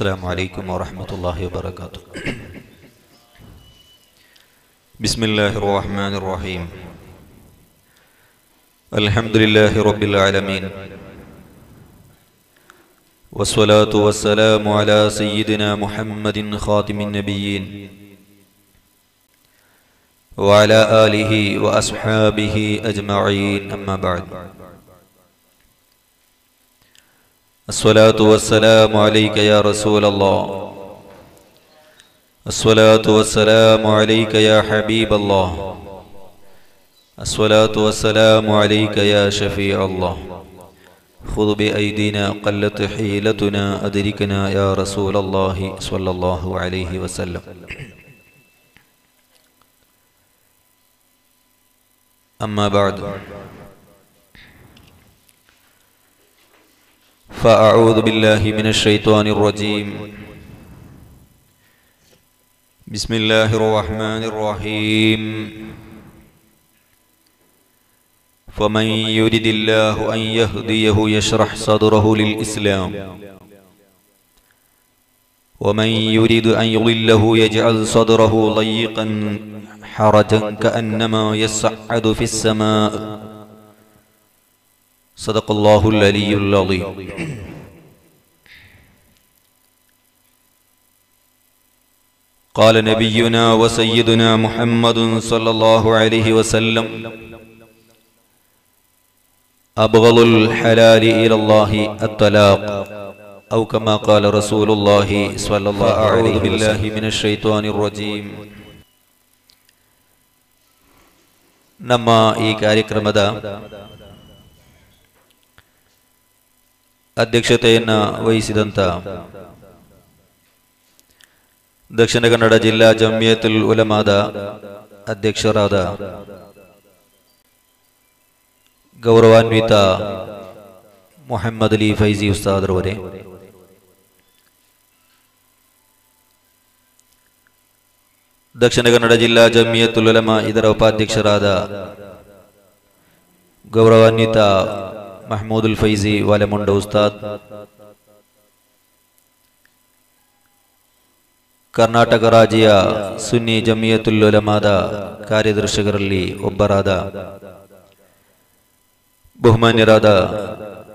السلام عليكم ورحمة الله وبركاته. بسم الله الرحمن الرحيم. الحمد لله رب العالمين. والصلاة والسلام على سيدنا محمد خاتم النبيين. وعلى آله وأصحابه أجمعين. أما بعد. الصلاة والسلام عليك يا رسول الله. الصلاة والسلام عليك يا حبيب الله. الصلاة والسلام عليك يا شفيع الله. خذ بأيدينا قلت حيلتنا أدركنا يا رسول الله صلى الله عليه وسلم. أما بعد. فأعوذ بالله من الشيطان الرجيم. بسم الله الرحمن الرحيم. فمن يرد الله أن يهديه يشرح صدره للإسلام. ومن يريد أن يضله يجعل صدره ضيقا حرجا كأنما يصعد في السماء. صدق الله العلي العظيم قال نبينا وسيدنا محمد صلى الله عليه وسلم أبغض الحلال إلى الله الطلاق أو كما قال رسول الله صلى الله عليه وسلم بالله من الشيطان الرجيم ನಮ್ಮ ಈ ಕಾರ್ಯಕ್ರಮದ ಅಧ್ಯಕ್ಷತೆಯನ್ನ ವಹಿಸಿದಂತ ದಕ್ಷಿಣ ಕನ್ನಡ ಜಿಲ್ಲಾ ಜಮಿಯತುಲ್ ಉಲಮಾದ ಅಧ್ಯಕ್ಷರಾದ ಗೌರವಾನ್ವಿತ ಮೊಹಮ್ಮದ್ ಅಲಿ ಫೈಜಿ ಉಸ್ತಾದ್ರವರೇ ದಕ್ಷಿಣ ಕನ್ನಡ ಜಿಲ್ಲಾ ಜಮಿಯತುಲ್ ಉಲಮಾ ಇದರ ಉಪಾಧ್ಯಕ್ಷರಾದ ಗೌರವಾನ್ವಿತ ಮಹಮೂದುಲ್ ಫೈಜಿ ವಾಲೆಮುಂಡ ಉಸ್ತಾದ್ ಕರ್ನಾಟಕ ರಾಜ್ಯ ಸುನ್ನಿ ಜಮಿಯತುಲ್ ಉಲಮಾದ ಕಾರ್ಯದರ್ಶಕರಲ್ಲಿ ಒಬ್ಬರಾದ ಬಹುಮಾನ್ಯರಾದ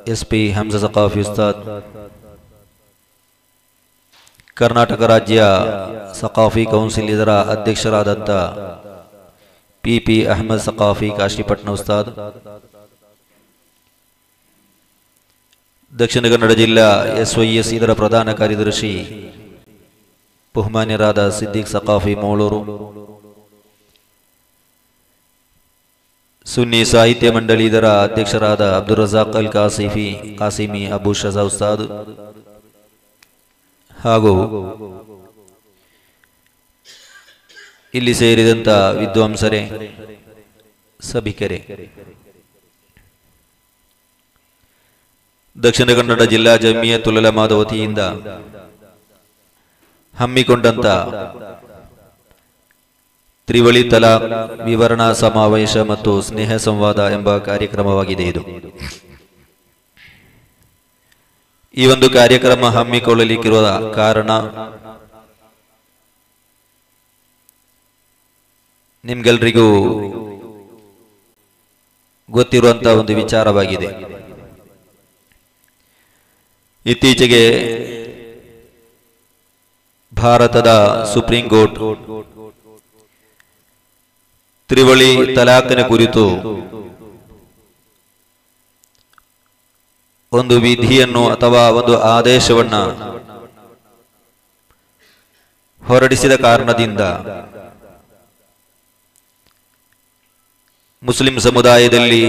ಎಸ್ ಪಿ ಹಂಸ ಸಕಾಫಿ ಉಸ್ತಾದ್ ಕರ್ನಾಟಕ ರಾಜ್ಯ ಸಕಾಫಿ ಕೌನ್ಸಿಲ್ ಇದರ ಅಧ್ಯಕ್ಷರಾದಂಥ ಪಿ ಪಿ ಅಹಮದ್ ಸಕಾಫಿ ಕಾಶಿಪಟ್ನ ಉಸ್ತಾದ್ ದಕ್ಷಿಣ ಕನ್ನಡ ಜಿಲ್ಲಾ ಎಸ್ವೈಎಸ್ ಇದರ ಪ್ರಧಾನ ಕಾರ್ಯದರ್ಶಿ ಬಹುಮಾನ್ಯರಾದ ಸಿದ್ದಿಕ್ ಸಕಾಫಿ ಮೌಳೂರು. ಸುನ್ನಿ ಸಾಹಿತ್ಯ ಮಂಡಳಿ ಇದರ ಅಧ್ಯಕ್ಷರಾದ ಅಬ್ದುಲ್ ರಜಾಕ್ ಅಲ್ ಕಾಸಿಫಿ, ಕಾಸಿಮಿ ಅಬು ಶಜಾ ಉಸ್ತಾದ್ ಹಾಗೂ ಇಲ್ಲಿ ಸೇರಿದಂತ ವಿದ್ವಾಂಸರೇ, ಸಭಿಕರೇ. ದಕ್ಷಿಣ ಕನ್ನಡ ಜಿಲ್ಲಾ ಜಮಿಯತುಲಮಾದ ವತಿಯಿಂದ ಹಮ್ಮಿಕೊಂಡಂತ ತ್ರಿವಳಿ ತಲಾ ವಿವರಣಾ ಸಮಾವೇಶ ಮತ್ತು ಸ್ನೇಹ ಸಂವಾದ ಎಂಬ ಕಾರ್ಯಕ್ರಮವಾಗಿದೆ ಇದು. ಈ ಒಂದು ಕಾರ್ಯಕ್ರಮ ಹಮ್ಮಿಕೊಳ್ಳಲಿಕ್ಕಿರುವ ಕಾರಣ ನಿಮ್ಗೆಲ್ರಿಗೂ ಗೊತ್ತಿರುವಂತಹ ಒಂದು ವಿಚಾರವಾಗಿದೆ. ಇತ್ತೀಚೆಗೆ ಭಾರತದ ಸುಪ್ರೀಂ ಕೋರ್ಟ್ ತ್ರಿವಳಿ ತಲಾಖಿನ ಕುರಿತು ಒಂದು ವಿಧಿಯನ್ನು ಅಥವಾ ಒಂದು ಆದೇಶವನ್ನ ಹೊರಡಿಸಿದ ಕಾರಣದಿಂದ ಮುಸ್ಲಿಂ ಸಮುದಾಯದಲ್ಲಿ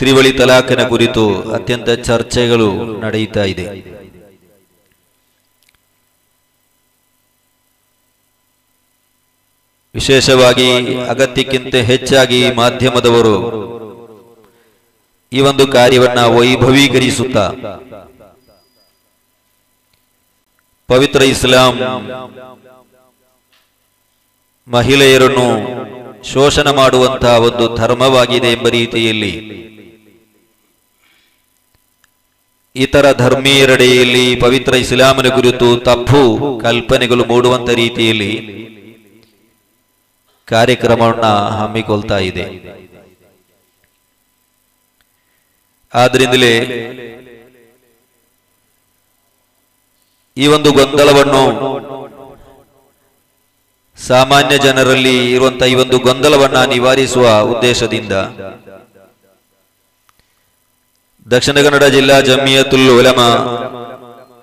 ತ್ರಿವಳಿ ತಲಾಖಿನ ಕುರಿತು ಅತ್ಯಂತ ಚರ್ಚೆಗಳು ನಡೆಯುತ್ತಾ ಇದೆ. ವಿಶೇಷವಾಗಿ ಅಗತ್ಯಕ್ಕಿಂತ ಹೆಚ್ಚಾಗಿ ಮಾಧ್ಯಮದವರು ಈ ಒಂದು ಕಾರ್ಯವನ್ನ ವೈಭವೀಕರಿಸುತ್ತಾ ಪವಿತ್ರ ಇಸ್ಲಾಂ ಮಹಿಳೆಯರನ್ನು ಶೋಷಣೆ ಮಾಡುವಂತಹ ಒಂದು ಧರ್ಮವಾಗಿದೆ ಎಂಬ ರೀತಿಯಲ್ಲಿ ಇತರ ಧರ್ಮೀಯರೆಡೆಯಲ್ಲಿ ಪವಿತ್ರ ಇಸ್ಲಾಮನ ಕುರಿತು ತಪ್ಪು ಕಲ್ಪನೆಗಳು ಮೂಡುವಂತ ರೀತಿಯಲ್ಲಿ ಕಾರ್ಯಕ್ರಮವನ್ನ ಹಮ್ಮಿಕೊಳ್ತಾ ಇದೆ. ಆದ್ರಿಂದಲೇ ಈ ಒಂದು ಗೊಂದಲವನ್ನು ಸಾಮಾನ್ಯ ಜನರಲ್ಲಿ ಇರುವಂತಹ ಈ ಒಂದು ಗೊಂದಲವನ್ನ ನಿವಾರಿಸುವ ಉದ್ದೇಶದಿಂದ ದಕ್ಷಿಣ ಕನ್ನಡ ಜಿಲ್ಲಾ ಜಮಿಯತುಲ್ ಉಲಮ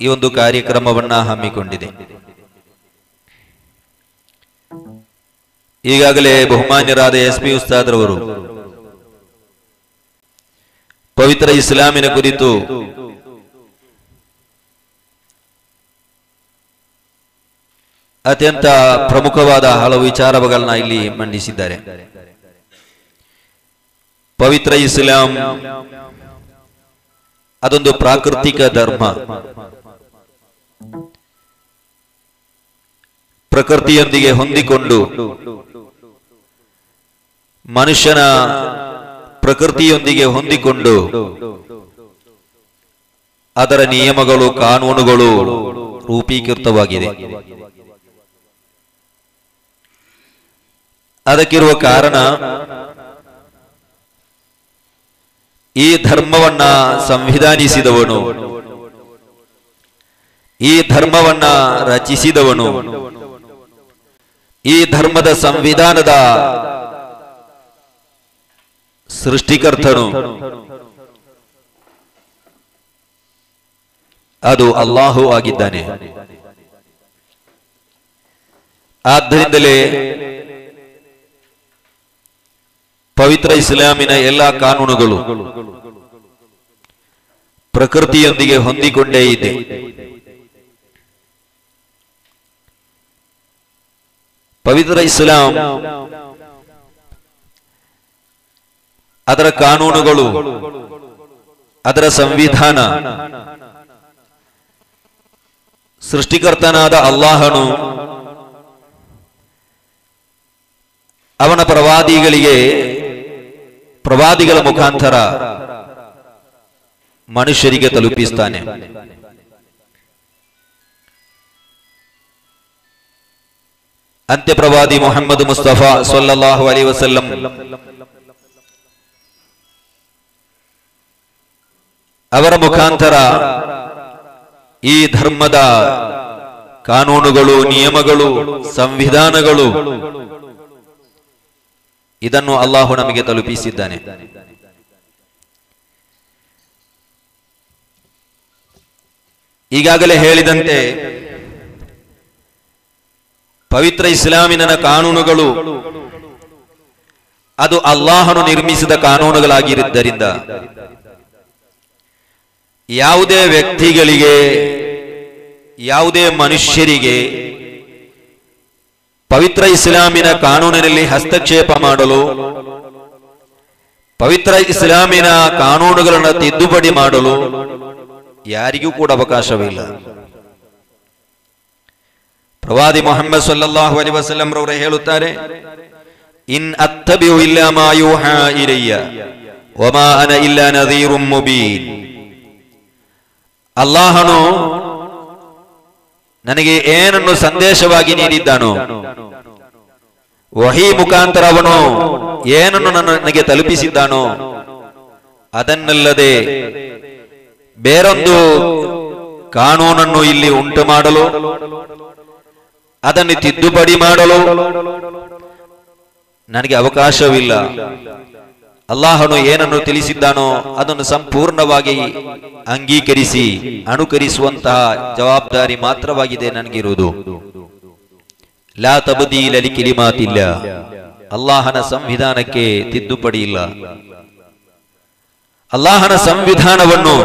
ಈ ಒಂದು ಕಾರ್ಯಕ್ರಮವನ್ನ ಹಮ್ಮಿಕೊಂಡಿದೆ. ಈಗಾಗಲೇ ಬಹುಮಾನ್ಯರಾದ ಎಸ್ ಪಿ ಉಸ್ತಾದ್ರವರು ಪವಿತ್ರ ಇಸ್ಲಾಮಿನ ಕುರಿತು ಅತ್ಯಂತ ಪ್ರಮುಖವಾದ ಹಲವು ವಿಚಾರಗಳನ್ನ ಇಲ್ಲಿ ಮಂಡಿಸಿದ್ದಾರೆ. ಪವಿತ್ರ ಇಸ್ಲಾಂ ಅದೊಂದು ಪ್ರಾಕೃತಿಕ ಧರ್ಮ. ಪ್ರಕೃತಿಯೊಂದಿಗೆ ಹೊಂದಿಕೊಂಡು ಮನುಷ್ಯನ ಪ್ರಕೃತಿಯೊಂದಿಗೆ ಹೊಂದಿಕೊಂಡು ಅದರ ನಿಯಮಗಳು ಕಾನೂನುಗಳು ರೂಪೀಕೃತವಾಗಿದೆ. ಅದಕ್ಕಿರುವ ಕಾರಣ ಈ ಧರ್ಮವನ್ನ ಸಂವಿಧಾನಿಸಿದವನು. ಈ ಧರ್ಮವನ್ನ ರಚಿಸಿದವನು. ಈ ಧರ್ಮದ ಸಂವಿಧಾನದ ಸೃಷ್ಟಿಕರ್ತನು. ಅದು ಅಲ್ಲಾಹು ಆಗಿದ್ದಾನೆ. ಆದ್ದರಿಂದಲೇ ಪವಿತ್ರ ಇಸ್ಲಾಮಿನ ಎಲ್ಲ ಕಾನೂನುಗಳು ಪ್ರಕೃತಿಯೊಂದಿಗೆ ಹೊಂದಿಕೊಂಡೇ ಇದೆ. ಪವಿತ್ರ ಇಸ್ಲಾಂ ಅದರ ಕಾನೂನುಗಳು, ಅದರ ಸಂವಿಧಾನ, ಸೃಷ್ಟಿಕರ್ತನಾದ ಅಲ್ಲಾಹನು ಅವನ ಪ್ರವಾದಿಗಳಿಗೆ ಪ್ರವಾದಿಗಳ ಮುಖಾಂತರ ಮನುಷ್ಯರಿಗೆ ತಲುಪಿಸ್ತಾನೆ. ಅಂತ್ಯ ಪ್ರವಾದಿ ಮೊಹಮ್ಮದ್ ಮುಸ್ತಫಾ ಸೊಲ್ಲಾಹು ಅಲಿ ವಸಲ್ಲಂ ಅವರ ಮುಖಾಂತರ ಈ ಧರ್ಮದ ಕಾನೂನುಗಳು, ನಿಯಮಗಳು, ಸಂವಿಧಾನಗಳು ಇದನ್ನು ಅಲ್ಲಾಹು ನಮಗೆ ತಲುಪಿಸಿದ್ದಾನೆ. ಈಗಾಗಲೇ ಹೇಳಿದಂತೆ, ಪವಿತ್ರ ಇಸ್ಲಾಮಿನ ಕಾನೂನುಗಳು ಅದು ಅಲ್ಲಾಹನು ನಿರ್ಮಿಸಿದ ಕಾನೂನುಗಳಾಗಿದ್ದರಿಂದ ಯಾವುದೇ ವ್ಯಕ್ತಿಗಳಿಗೆ, ಯಾವುದೇ ಮನುಷ್ಯರಿಗೆ ಪವಿತ್ರ ಇಸ್ಲಾಮಿನ ಕಾನೂನಿನಲ್ಲಿ ಹಸ್ತಕ್ಷೇಪ ಮಾಡಲು, ಪವಿತ್ರ ಇಸ್ಲಾಮಿನ ಕಾನೂನುಗಳನ್ನು ತಿದ್ದುಪಡಿ ಮಾಡಲು ಯಾರಿಗೂ ಕೂಡ ಅವಕಾಶವಿಲ್ಲ. ಪ್ರವಾದಿ ಮೊಹಮ್ಮದ್ ಸಲ್ಲಲ್ಲಾಹು ಅಲಿ ವಸಲ್ಲಂ ರವರು ಹೇಳುತ್ತಾರೆ, ಇನ್ ಅತ್ತಬಿಯು ಇಲ್ಲ ಮಾಯೂಹ ಇರಯ್ಯ ವಮಾ ಅನ ಇಲ್ಲ ನದೀರು ಮುಬೀನ್. ಅಲ್ಲಾಹನು ನನಗೆ ಏನನ್ನು ಸಂದೇಶವಾಗಿ ನೀಡಿದ್ದಾನೋ? ವಹಿ ಮುಖಾಂತರ ಅವನು ಏನನ್ನು ನನಗೆ ತಲುಪಿಸಿದ್ದಾನೋ? ಅದನ್ನಲ್ಲದೆ ಬೇರೊಂದು ಕಾನೂನನ್ನು ಇಲ್ಲಿ ಉಂಟು ಮಾಡಲು ಅದನ್ನು ತಿದ್ದುಪಡಿ ಮಾಡಲು ನನಗೆ ಅವಕಾಶವಿಲ್ಲ. ಅಲ್ಲಾಹನು ಏನನ್ನು ತಿಳಿಸಿದ್ದಾನೋ ಅದನ್ನು ಸಂಪೂರ್ಣವಾಗಿ ಅಂಗೀಕರಿಸಿ, ಅನುಕರಿಸುವಂತಹ ಜವಾಬ್ದಾರಿ ಮಾತ್ರವಾಗಿದೆ ನನಗಿರುವುದು. ಲಾ ತಬದೀಲಲಿ ಕಿಲಿಮಾತಿಲ್ಲ. ಅಲ್ಲಾಹನ ಸಂವಿಧಾನಕ್ಕೆ ತಿದ್ದುಪಡಿ ಇಲ್ಲ. ಅಲ್ಲಾಹನ ಸಂವಿಧಾನವನ್ನು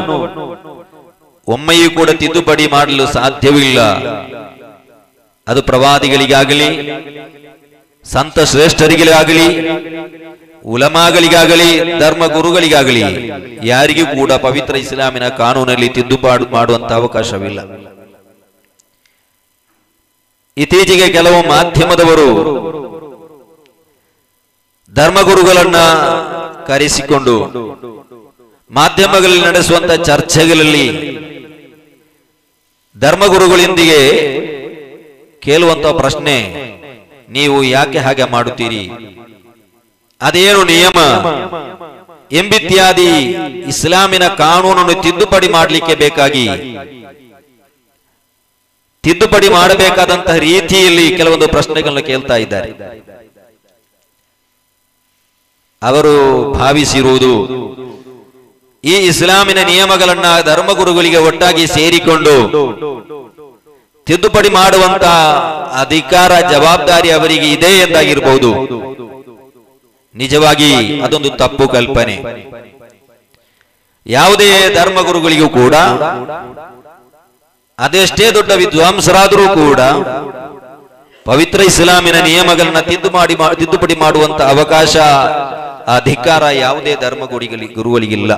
ಒಮ್ಮೆಯೂ ಕೂಡ ತಿದ್ದುಪಡಿ ಮಾಡಲು ಸಾಧ್ಯವಿಲ್ಲ. ಅದು ಪ್ರವಾದಿಗಳಿಗಾಗಲಿ ಸಂತ ಶ್ರೇಷ್ಠರಿಗಾಗಲಿ ಉಲಮಾಗಳಿಗಾಗಲಿ ಧರ್ಮ ಗುರುಗಳಿಗಾಗಲಿ ಯಾರಿಗೂ ಕೂಡ ಪವಿತ್ರ ಇಸ್ಲಾಮಿನ ಕಾನೂನಲ್ಲಿ ತಿದ್ದುಪಾಡು ಮಾಡುವಂತ ಅವಕಾಶವಿಲ್ಲ. ಇತ್ತೀಚೆಗೆ ಕೆಲವು ಮಾಧ್ಯಮದವರು ಧರ್ಮಗುರುಗಳನ್ನ ಕರೆಸಿಕೊಂಡು ಮಾಧ್ಯಮಗಳಲ್ಲಿ ನಡೆಸುವಂತ ಚರ್ಚೆಗಳಲ್ಲಿ ಧರ್ಮಗುರುಗಳೊಂದಿಗೆ ಕೇಳುವಂತ ಪ್ರಶ್ನೆ, ನೀವು ಯಾಕೆ ಹಾಗೆ ಮಾಡುತ್ತೀರಿ? ಅದೇನು ನಿಯಮ? ಎಂಬಿತ್ಯಾದಿ ಇಸ್ಲಾಮಿನ ಕಾನೂನನ್ನು ತಿದ್ದುಪಡಿ ಮಾಡಲಿಕ್ಕೆ ಬೇಕಾಗಿ. ತಿದ್ದುಪಡಿ ಮಾಡಬೇಕಾದಂತಹ ರೀತಿಯಲ್ಲಿ ಕೆಲವೊಂದು ಪ್ರಶ್ನೆಗಳನ್ನು ಕೇಳ್ತಾ ಇದ್ದಾರೆ. ಅವರು ಭಾವಿಸಿರುವುದು, ಈ ಇಸ್ಲಾಮಿನ ನಿಯಮಗಳನ್ನ ಧರ್ಮಗುರುಗಳಿಗೆ ಒಟ್ಟಾಗಿ ಸೇರಿಕೊಂಡು ತಿದ್ದುಪಡಿ ಮಾಡುವಂತ ಅಧಿಕಾರ, ಜವಾಬ್ದಾರಿ ಅವರಿಗೆ ಇದೆ ಎಂದಾಗಿರಬಹುದು ನಿಜವಾಗಿ ಅದೊಂದು ತಪ್ಪು ಕಲ್ಪನೆ. ಯಾವುದೇ ಧರ್ಮಗುರುಗಳಿಗೂ ಕೂಡ, ಅದೆಷ್ಟೇ ದೊಡ್ಡ ವಿದ್ವಾಂಸರಾದರೂ ಕೂಡ, ಪವಿತ್ರ ಇಸ್ಲಾಮಿನ ನಿಯಮಗಳನ್ನ ತಿದ್ದು ಮಾಡಿ ತಿದ್ದುಪಡಿ ಮಾಡುವಂತ ಅವಕಾಶ, ಅಧಿಕಾರ ಯಾವುದೇ ಧರ್ಮಗುಡಿಗಳಿಗೆ ಗುರುಗಳಿಗಿಲ್ಲ.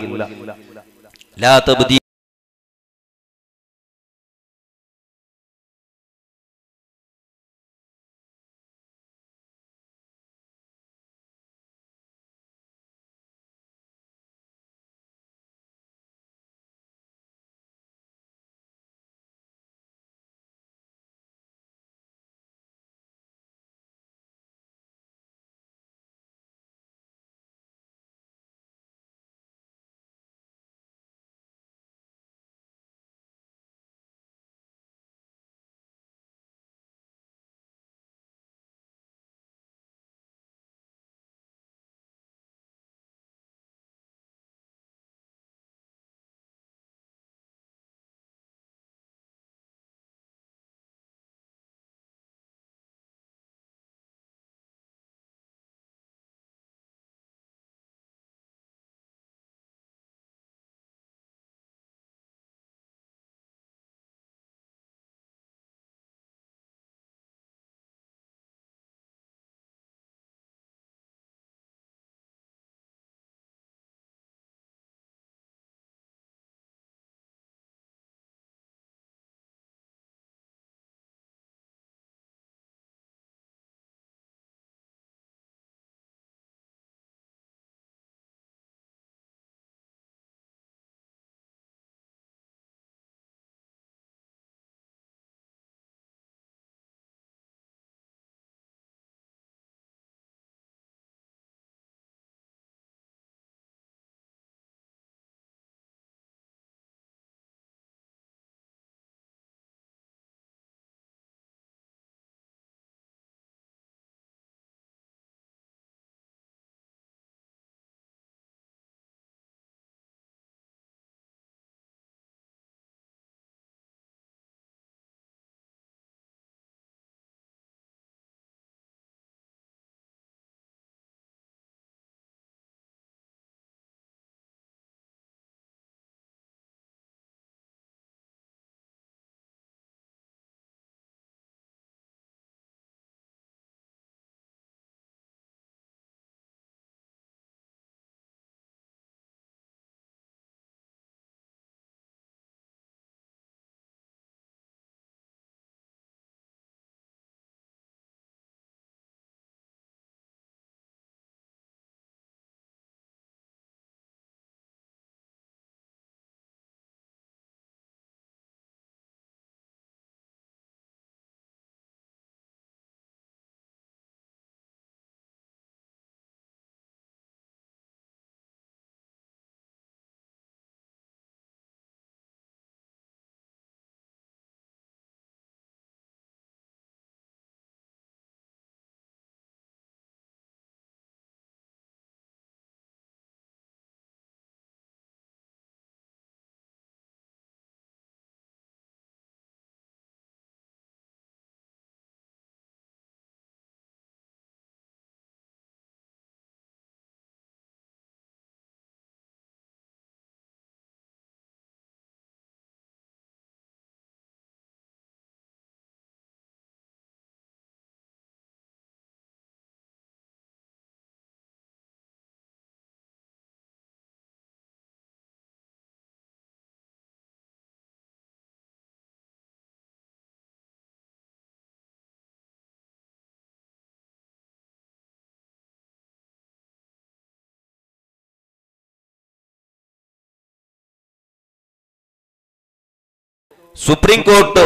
ಸುಪ್ರೀಂ ಕೋರ್ಟ್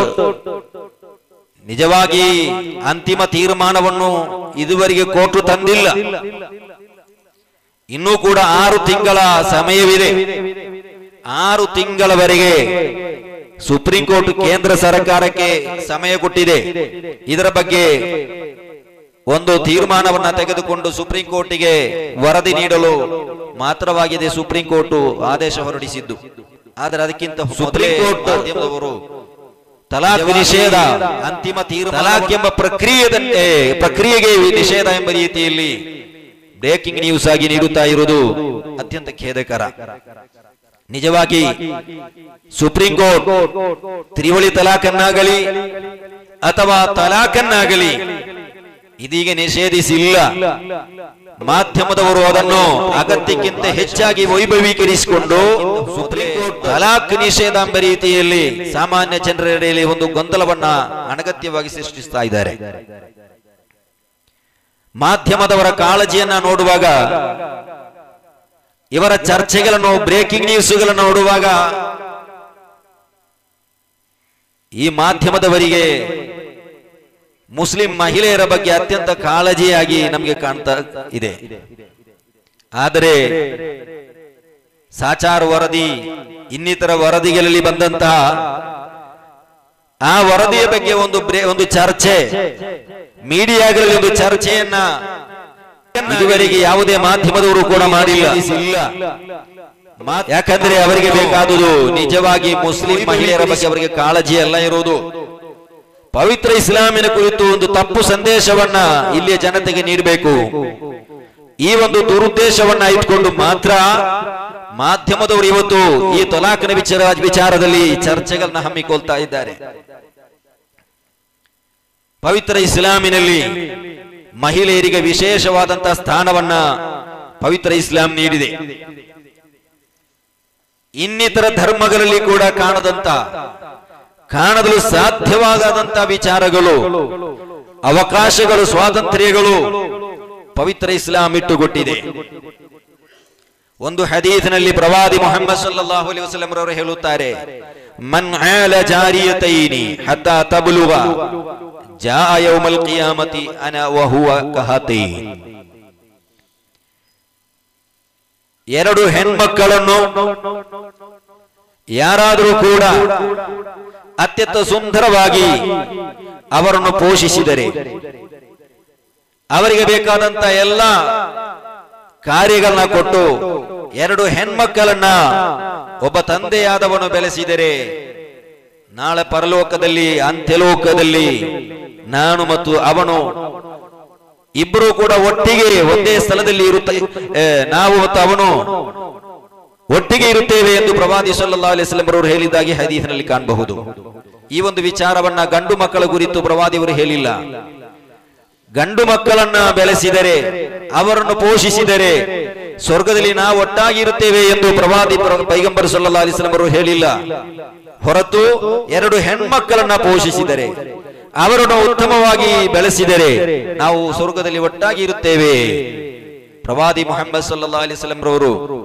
ನಿಜವಾಗಿ ಅಂತಿಮ ತೀರ್ಮಾನವನ್ನು ಇದುವರೆಗೆ ಕೋರ್ಟ್ ತಂದಿಲ್ಲ. ಇನ್ನೂ ಕೂಡ ಆರು ತಿಂಗಳ ಸಮಯವಿದೆ. ಆರು ತಿಂಗಳವರೆಗೆ ಸುಪ್ರೀಂ ಕೋರ್ಟ್ ಕೇಂದ್ರ ಸರ್ಕಾರಕ್ಕೆ ಸಮಯ ಕೊಟ್ಟಿದೆ. ಇದರ ಬಗ್ಗೆ ಒಂದು ತೀರ್ಮಾನವನ್ನ ತೆಗೆದುಕೊಂಡು ಸುಪ್ರೀಂ ಕೋರ್ಟಿಗೆ ವರದಿ ನೀಡಲು ಮಾತ್ರವಾಗಿದೆ ಸುಪ್ರೀಂ ಕೋರ್ಟ್ ಆದೇಶ ಹೊರಡಿಸಿದ್ದು. ಆದರೆ ಅದಕ್ಕಿಂತ ಸುಪ್ರೀಂ ಕೋರ್ಟ್ ತಲಾಕ್ ನಿಷೇಧ ಅಂತಿಮ ತೀರ್ಮಾನ ತಲಾಖ್ ಎಂಬ ಪ್ರಕ್ರಿಯೆದಂತೆ ಪ್ರಕ್ರಿಯೆಗೆ ನಿಷೇಧ ಎಂಬ ರೀತಿಯಲ್ಲಿ ಬ್ರೇಕಿಂಗ್ ನ್ಯೂಸ್ ಆಗಿ ನೀಡುತ್ತಾ ಇರುವುದು ಅತ್ಯಂತ ಖೇದಕರ. ನಿಜವಾಗಿ ಸುಪ್ರೀಂ ಕೋರ್ಟ್ ತ್ರಿವಳಿ ತಲಾಖನ್ನಾಗಲಿ ಅಥವಾ ತಲಾಖನ್ನಾಗಲಿ ಇದೀಗ ನಿಷೇಧಿಸಿಲ್ಲ. ಮಾಧ್ಯಮದವರು ಅದನ್ನು ಅಗತ್ಯಕ್ಕಿಂತ ಹೆಚ್ಚಾಗಿ ವೈಭವೀಕರಿಸಿಕೊಂಡು ಸುಪ್ರೀಂ ಕೋರ್ಟ್ ತಲಾಕ್ ನಿಷೇಧ ಎಂಬ ರೀತಿಯಲ್ಲಿ ಸಾಮಾನ್ಯ ಜನರೆಡೆಯಲ್ಲಿ ಒಂದು ಗೊಂದಲವನ್ನ ಅನಗತ್ಯವಾಗಿ ಸೃಷ್ಟಿಸ್ತಾ ಇದ್ದಾರೆ. ಮಾಧ್ಯಮದವರ ಕಾಳಜಿಯನ್ನ ನೋಡುವಾಗ, ಇವರ ಚರ್ಚೆಗಳನ್ನು ಬ್ರೇಕಿಂಗ್ ನ್ಯೂಸ್ಗಳನ್ನು ನೋಡುವಾಗ ಈ ಮಾಧ್ಯಮದವರಿಗೆ ಮುಸ್ಲಿಂ ಮಹಿಳೆಯರ ಬಗ್ಗೆ ಅತ್ಯಂತ ಕಾಳಜಿಯಾಗಿ ನಮಗೆ ಕಾಣ್ತಾ ಇದೆ. ಆದರೆ ಸಾಚಾರ್ ವರದಿ, ಇನ್ನಿತರ ವರದಿಗಳಲ್ಲಿ ಬಂದಂತಹ ಆ ವರದಿಯ ಬಗ್ಗೆ ಒಂದು ಒಂದು ಚರ್ಚೆ, ಮೀಡಿಯಾಗಳಲ್ಲಿ ಒಂದು ಚರ್ಚೆಯನ್ನ ಇದುವರೆಗೆ ಯಾವುದೇ ಮಾಧ್ಯಮದವರು ಕೂಡ ಮಾಡಿಲ್ಲ. ಯಾಕಂದ್ರೆ ಅವರಿಗೆ ಬೇಕಾದುದು ನಿಜವಾಗಿ ಮುಸ್ಲಿಂ ಮಹಿಳೆಯರ ಬಗ್ಗೆ ಅವರಿಗೆ ಕಾಳಜಿ ಎಲ್ಲ ಇರುವುದು. ಪವಿತ್ರ ಇಸ್ಲಾಮಿನ ಕುರಿತು ಒಂದು ತಪ್ಪು ಸಂದೇಶವನ್ನ ಇಲ್ಲಿಯ ಜನತೆಗೆ ನೀಡಬೇಕು. ಈ ಒಂದು ದುರುದ್ದೇಶವನ್ನ ಇಟ್ಕೊಂಡು ಮಾತ್ರ ಮಾಧ್ಯಮದವರು ಇವತ್ತು ಈ ತೊಲಾಖನ ವಿಚಾರ ವಿಚಾರದಲ್ಲಿ ಚರ್ಚೆಗಳನ್ನ ಹಮ್ಮಿಕೊಳ್ತಾ ಇದ್ದಾರೆ. ಪವಿತ್ರ ಇಸ್ಲಾಮಿನಲ್ಲಿ ಮಹಿಳೆಯರಿಗೆ ವಿಶೇಷವಾದಂತಹ ಸ್ಥಾನವನ್ನ ಪವಿತ್ರ ಇಸ್ಲಾಂ ನೀಡಿದೆ. ಇನ್ನಿತರ ಧರ್ಮಗಳಲ್ಲಿ ಕೂಡ ಕಾಣದಂತ ಕಾಣಲು ಸಾಧ್ಯವಾಗದಂತ ವಿಚಾರಗಳು ಅವಕಾಶಗಳು ಸ್ವಾತಂತ್ರ್ಯಗಳು ಪವಿತ್ರ ಇಸ್ಲಾಂ ಇಟ್ಟುಕೊಟ್ಟಿದೆ. ಒಂದು ಹದೀಸ್ನಲ್ಲಿ ಪ್ರವಾದಿ ಮೊಹಮ್ಮದ್ ಸಲ್ಲಾಹು ವಸಲ್ಲಂ ರವರು ಹೇಳುತ್ತಾರೆ ಮನ್ ಆಲ ಜಾರಿಯತೈನಿ ಹತ ತಬಲುವ ಜಾ ಯೌಮಲ್ ಕಿಯಾಮತಿ ಅನ ವಹುವ ಕಹತೈ ಎರಡು ಹೆಣ್ಮಕ್ಕಳನ್ನು ಯಾರಾದರೂ ಕೂಡ ಅತ್ಯಂತ ಸುಂದರವಾಗಿ ಅವರನ್ನು ಪೋಷಿಸಿದರೆ. ಅವರಿಗೆ ಬೇಕಾದಂತ ಎಲ್ಲ ಕಾರ್ಯಗಳನ್ನ ಕೊಟ್ಟು ಎರಡು ಹೆಣ್ಮಕ್ಕಳನ್ನ ಒಬ್ಬ ತಂದೆಯಾದವನು ಬೆಳೆಸಿದರೆ, ನಾಳೆ ಪರಲೋಕದಲ್ಲಿ, ಅಂತ್ಯಲೋಕದಲ್ಲಿ ನಾನು ಮತ್ತು ಅವನು ಇಬ್ಬರು ಕೂಡ ಒಟ್ಟಿಗೆ ಒಂದೇ ಸ್ಥಳದಲ್ಲಿ ಇರುತ್ತ ನಾವು ಮತ್ತು ಅವನು ಒಟ್ಟಿಗೆ ಇರುತ್ತೇವೆ ಎಂದು ಪ್ರವಾದಿ ಸಲ್ಲಾ ಅಲಿಸ್ಲಂ ಅವರು ಹೇಳಿದ್ದಾಗಿ ಹದೀಸಿನಲ್ಲಿ ಕಾಣಬಹುದು. ಈ ಒಂದು ವಿಚಾರವನ್ನ ಗಂಡು ಮಕ್ಕಳ ಕುರಿತು ಪ್ರವಾದಿಯವರು ಹೇಳಿಲ್ಲ. ಗಂಡು ಮಕ್ಕಳನ್ನ ಬೆಳೆಸಿದರೆ, ಅವರನ್ನು ಪೋಷಿಸಿದರೆ, ಸ್ವರ್ಗದಲ್ಲಿ ನಾವು ಒಟ್ಟಾಗಿ ಇರುತ್ತೇವೆ ಎಂದು ಪ್ರವಾದಿ ಪ್ರ- ಪೈಗಂಬರ್ ಸಲ್ಲಾ ಅಲಿಸ್ಲಂ ಅವರು ಹೇಳಿಲ್ಲ. ಹೊರತು ಎರಡು ಹೆಣ್ಮಕ್ಕಳನ್ನ ಪೋಷಿಸಿದರೆ, ಅವರನ್ನು ಉತ್ತಮವಾಗಿ ಬೆಳೆಸಿದರೆ ನಾವು ಸ್ವರ್ಗದಲ್ಲಿ ಒಟ್ಟಾಗಿ ಇರುತ್ತೇವೆ. ಪ್ರವಾದಿ ಮೊಹಮ್ಮದ್ ಸಲ್ಲಾ ಅಲಿಸ್ಲಂ ರವರು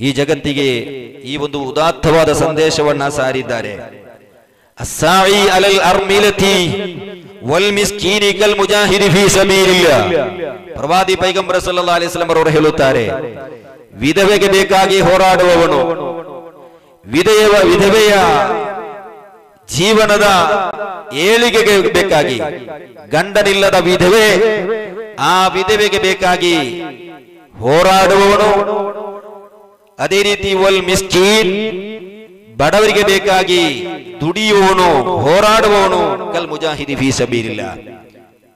ಈ ಜಗತ್ತಿಗೆ ಈ ಒಂದು ಉದಾತ್ತವಾದ ಸಂದೇಶವನ್ನ ಸಾರಿದ್ದಾರೆ. ಪ್ರವಾದಿ ಪೈಗಂಬರ ಸಲ್ಲಾ ಅಲೈಹಿ ವಸಲ್ಲಂ ಅವರು ಹೇಳುತ್ತಾರೆ, ವಿಧವೆಗೆ ಬೇಕಾಗಿ ಹೋರಾಡುವವನು ವಿಧೆಯವ ವಿಧವೆಯ ಜೀವನದ ಏಳಿಗೆಗೆ ಬೇಕಾಗಿ, ಗಂಡನಿಲ್ಲದ ವಿಧವೆ ಆ ವಿಧವೆಗೆ ಬೇಕಾಗಿ ಹೋರಾಡುವವನು ಅದೇ ರೀತಿ ವಲ್ ಮಿಸ್ಕೀನ್ ಬಡವರಿಗೆ ಬೇಕಾಗಿ ದುಡಿಯುವನು ಹೋರಾಡುವವನು, ಕಲ್ ಮುಜಾಹಿದಿ ಫೀ ಸಬೀರಿಲ್ಲ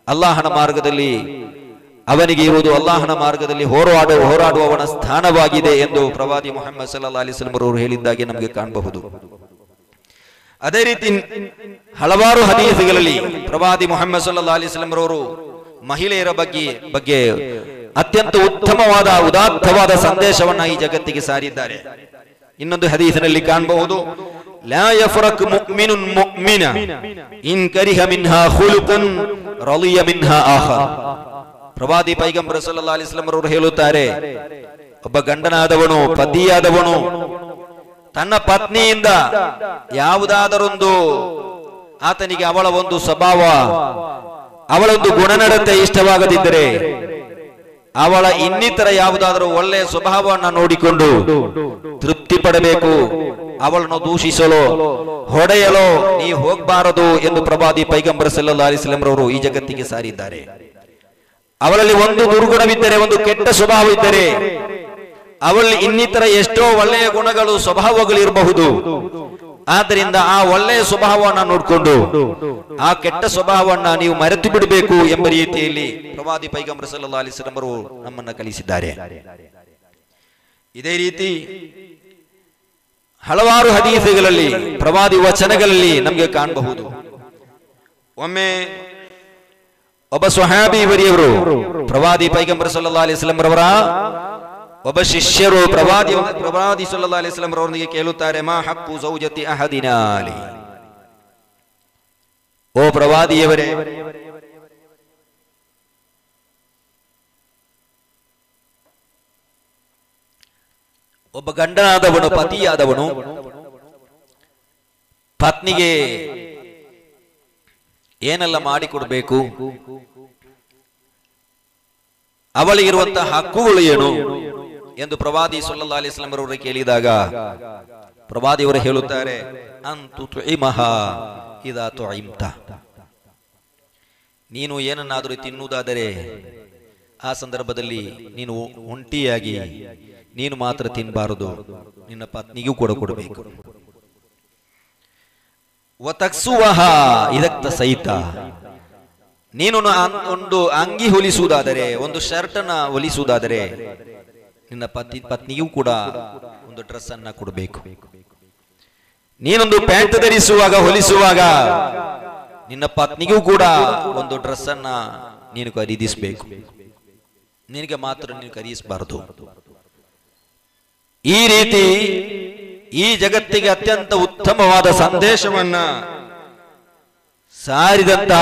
ಅಲ್ಲಾಹನ ಮಾರ್ಗದಲ್ಲಿ ಅವನಿಗೆ ಇರುವುದು ಅಲ್ಲಾಹನ ಮಾರ್ಗದಲ್ಲಿ ಹೋರಾಡುವ ಹೋರಾಡುವವನ ಸ್ಥಾನವಾಗಿದೆ ಎಂದು ಪ್ರವಾದಿ ಮೊಹಮ್ಮದ್ ಸಲ್ಲಾ ಅಲಿಸ್ಲಂ ಅವರು ಹೇಳಿದ್ದಾಗಿ ನಮಗೆ ಕಾಣಬಹುದು. ಅದೇ ರೀತಿ ಹಲವಾರು ಹದೀಸುಗಳಲ್ಲಿ ಪ್ರವಾದಿ ಮೊಹಮ್ಮದ್ ಸಲ್ಲಾ ಅಲಿ ರವರು ಮಹಿಳೆಯರ ಬಗ್ಗೆ ಬಗ್ಗೆ ಅತ್ಯಂತ ಉತ್ತಮವಾದ, ಉದಾತ್ತವಾದ ಸಂದೇಶವನ್ನ ಈ ಜಗತ್ತಿಗೆ ಸಾರಿದ್ದಾರೆ. ಇನ್ನೊಂದು ಹದೀಸಿನಲ್ಲಿ ಕಾಣಬಹುದು ಪ್ರವಾದಿ ಪೈಗಂಬರ ಸಲ್ಲಲ್ಲಾಹು ಅಲೈಹಿ ವಸಲ್ಲಂ ಅವರು ಹೇಳುತ್ತಾರೆ, ಒಬ್ಬ ಗಂಡನಾದವನು, ಪತಿಯಾದವನು, ತನ್ನ ಪತ್ನಿಯಿಂದ ಯಾವುದಾದರೊಂದು ಆತನಿಗೆ ಅವಳ ಒಂದು ಸ್ವಭಾವ, ಅವಳೊಂದು ಗುಣನಡತೆ ಇಷ್ಟವಾಗದಿದ್ದರೆ ಅವಳ ಇನ್ನಿತರ ಯಾವುದಾದರೂ ಒಳ್ಳೆಯ ಸ್ವಭಾವವನ್ನು ನೋಡಿಕೊಂಡು ತೃಪ್ತಿ ಪಡಬೇಕು ಅವಳನ್ನು ದೂಷಿಸಲು, ಹೊಡೆಯಲು ನೀ ಹೋಗಬಾರದು ಎಂದು ಪ್ರವಾದಿ ಪೈಗಂಬರ ಸಲ್ಲಾ ಅಲಿಸ್ಲಾಂ ರವರು ಈ ಜಗತ್ತಿಗೆ ಸಾರಿದ್ದಾರೆ. ಅವಳಲ್ಲಿ ಒಂದು ದುರ್ಗುಣವಿದ್ದರೆ, ಒಂದು ಕೆಟ್ಟ ಸ್ವಭಾವವಿದ್ದರೆ, ಅವಳಲ್ಲಿ ಇನ್ನಿತರ ಎಷ್ಟೋ ಒಳ್ಳೆಯ ಗುಣಗಳು, ಸ್ವಭಾವಗಳು ಇರಬಹುದು. ಆದ್ದರಿಂದ ಆ ಒಳ್ಳೆಯ ಸ್ವಭಾವವನ್ನು ನೋಡಿಕೊಂಡು, ಆ ಕೆಟ್ಟ ಸ್ವಭಾವವನ್ನು ನೀವು ಮರೆತು ಬಿಡಬೇಕು ಎಂಬ ರೀತಿಯಲ್ಲಿ ಪ್ರವಾದಿ ಪೈಗಂಬರ ಸಲ್ಲಾ ಅವರು ನಮ್ಮನ್ನ ಕಲಿಸಿದ್ದಾರೆ. ಇದೇ ರೀತಿ ಹಲವಾರು ಹದೀಸುಗಳಲ್ಲಿ, ಪ್ರವಾದಿ ವಚನಗಳಲ್ಲಿ ನಮಗೆ ಕಾಣಬಹುದು. ಒಮ್ಮೆ ಒಬ್ಬ ಸ್ವಹಾಬಿ ಬರಿಯವರು ಪ್ರವಾದಿ ಪೈಗಂಬರ ಸಲ್ಲಾ ಅಲಿಸ್ಲಾಂ ರವರ ಒಬ್ಬ ಶಿಷ್ಯರು ಪ್ರವಾದಿ ಪ್ರವಾದಿ ಸಲ್ಲಾ ಅಲಿಸ್ಲಾಂ ಅವರೊಂದಿಗೆ ಕೇಳುತ್ತಾರೆ, ಮಾ ಹಕ್ಕು ಸೌಜತಿ ಅಹದಿನಾಲಿ ಓ ಪ್ರವಾದಿಯವರೇ, ಒಬ್ಬ ಗಂಡನಾದವನು, ಪತಿಯಾದವನು, ಪತ್ನಿಗೆ ಏನೆಲ್ಲ ಮಾಡಿಕೊಡ್ಬೇಕು? ಅವಳಿಗಿರುವಂತಹ ಹಕ್ಕುಗಳು ಏನು? ಎಂದು ಪ್ರವಾದಿ ಸಲ್ಲಾ ಅವರು ಕೇಳಿದಾಗ ಪ್ರವಾದಿಯವರು ಹೇಳುತ್ತಾರೆ, ಅಂತು ತುಯಿಮಹ ಇದಾ ತುಯಿಮ್ತ ನೀನು ಏನನ್ನಾದರೂ ತಿನ್ನುವುದಾದರೆ, ಆ ಸಂದರ್ಭದಲ್ಲಿ ನೀನು ಒಂಟಿಯಾಗಿ ನೀನು ಮಾತ್ರ ತಿನ್ನಬಾರದು ನಿನ್ನ ಪತ್ನಿಗೂ ಕೂಡ ಕೊಡಬೇಕು. ಒತಕ್ಸುವಹ ಇದಕ್ತ ಸಹಿತ ನೀನು ಒಂದು ಅಂಗಿ ಹೊಲಿಸುವುದಾದರೆ, ಒಂದು ಶರ್ಟ್ ಅನ್ನ ಹೊಲಿಸುವುದಾದರೆ ನಿನ್ನ ಪತಿ ಪತ್ನಿಯೂ ಕೂಡ ಒಂದು ಡ್ರೆಸ್ ಅನ್ನ ಕೊಡಬೇಕು. ನೀನೊಂದು ಪ್ಯಾಂಟ್ ಧರಿಸುವಾಗ, ಹೊಲಿಸುವಾಗ ನಿನ್ನ ಪತ್ನಿಗೂ ಕೂಡ ಒಂದು ಡ್ರೆಸ್ ಅನ್ನ ನೀನು ಖರೀದಿಸಬೇಕು. ನಿನಗೆ ಮಾತ್ರ ನೀನು ಖರೀದಿಸಬಾರದು. ಈ ರೀತಿ ಈ ಜಗತ್ತಿಗೆ ಅತ್ಯಂತ ಉತ್ತಮವಾದ ಸಂದೇಶವನ್ನ ಸಾರಿದಂತ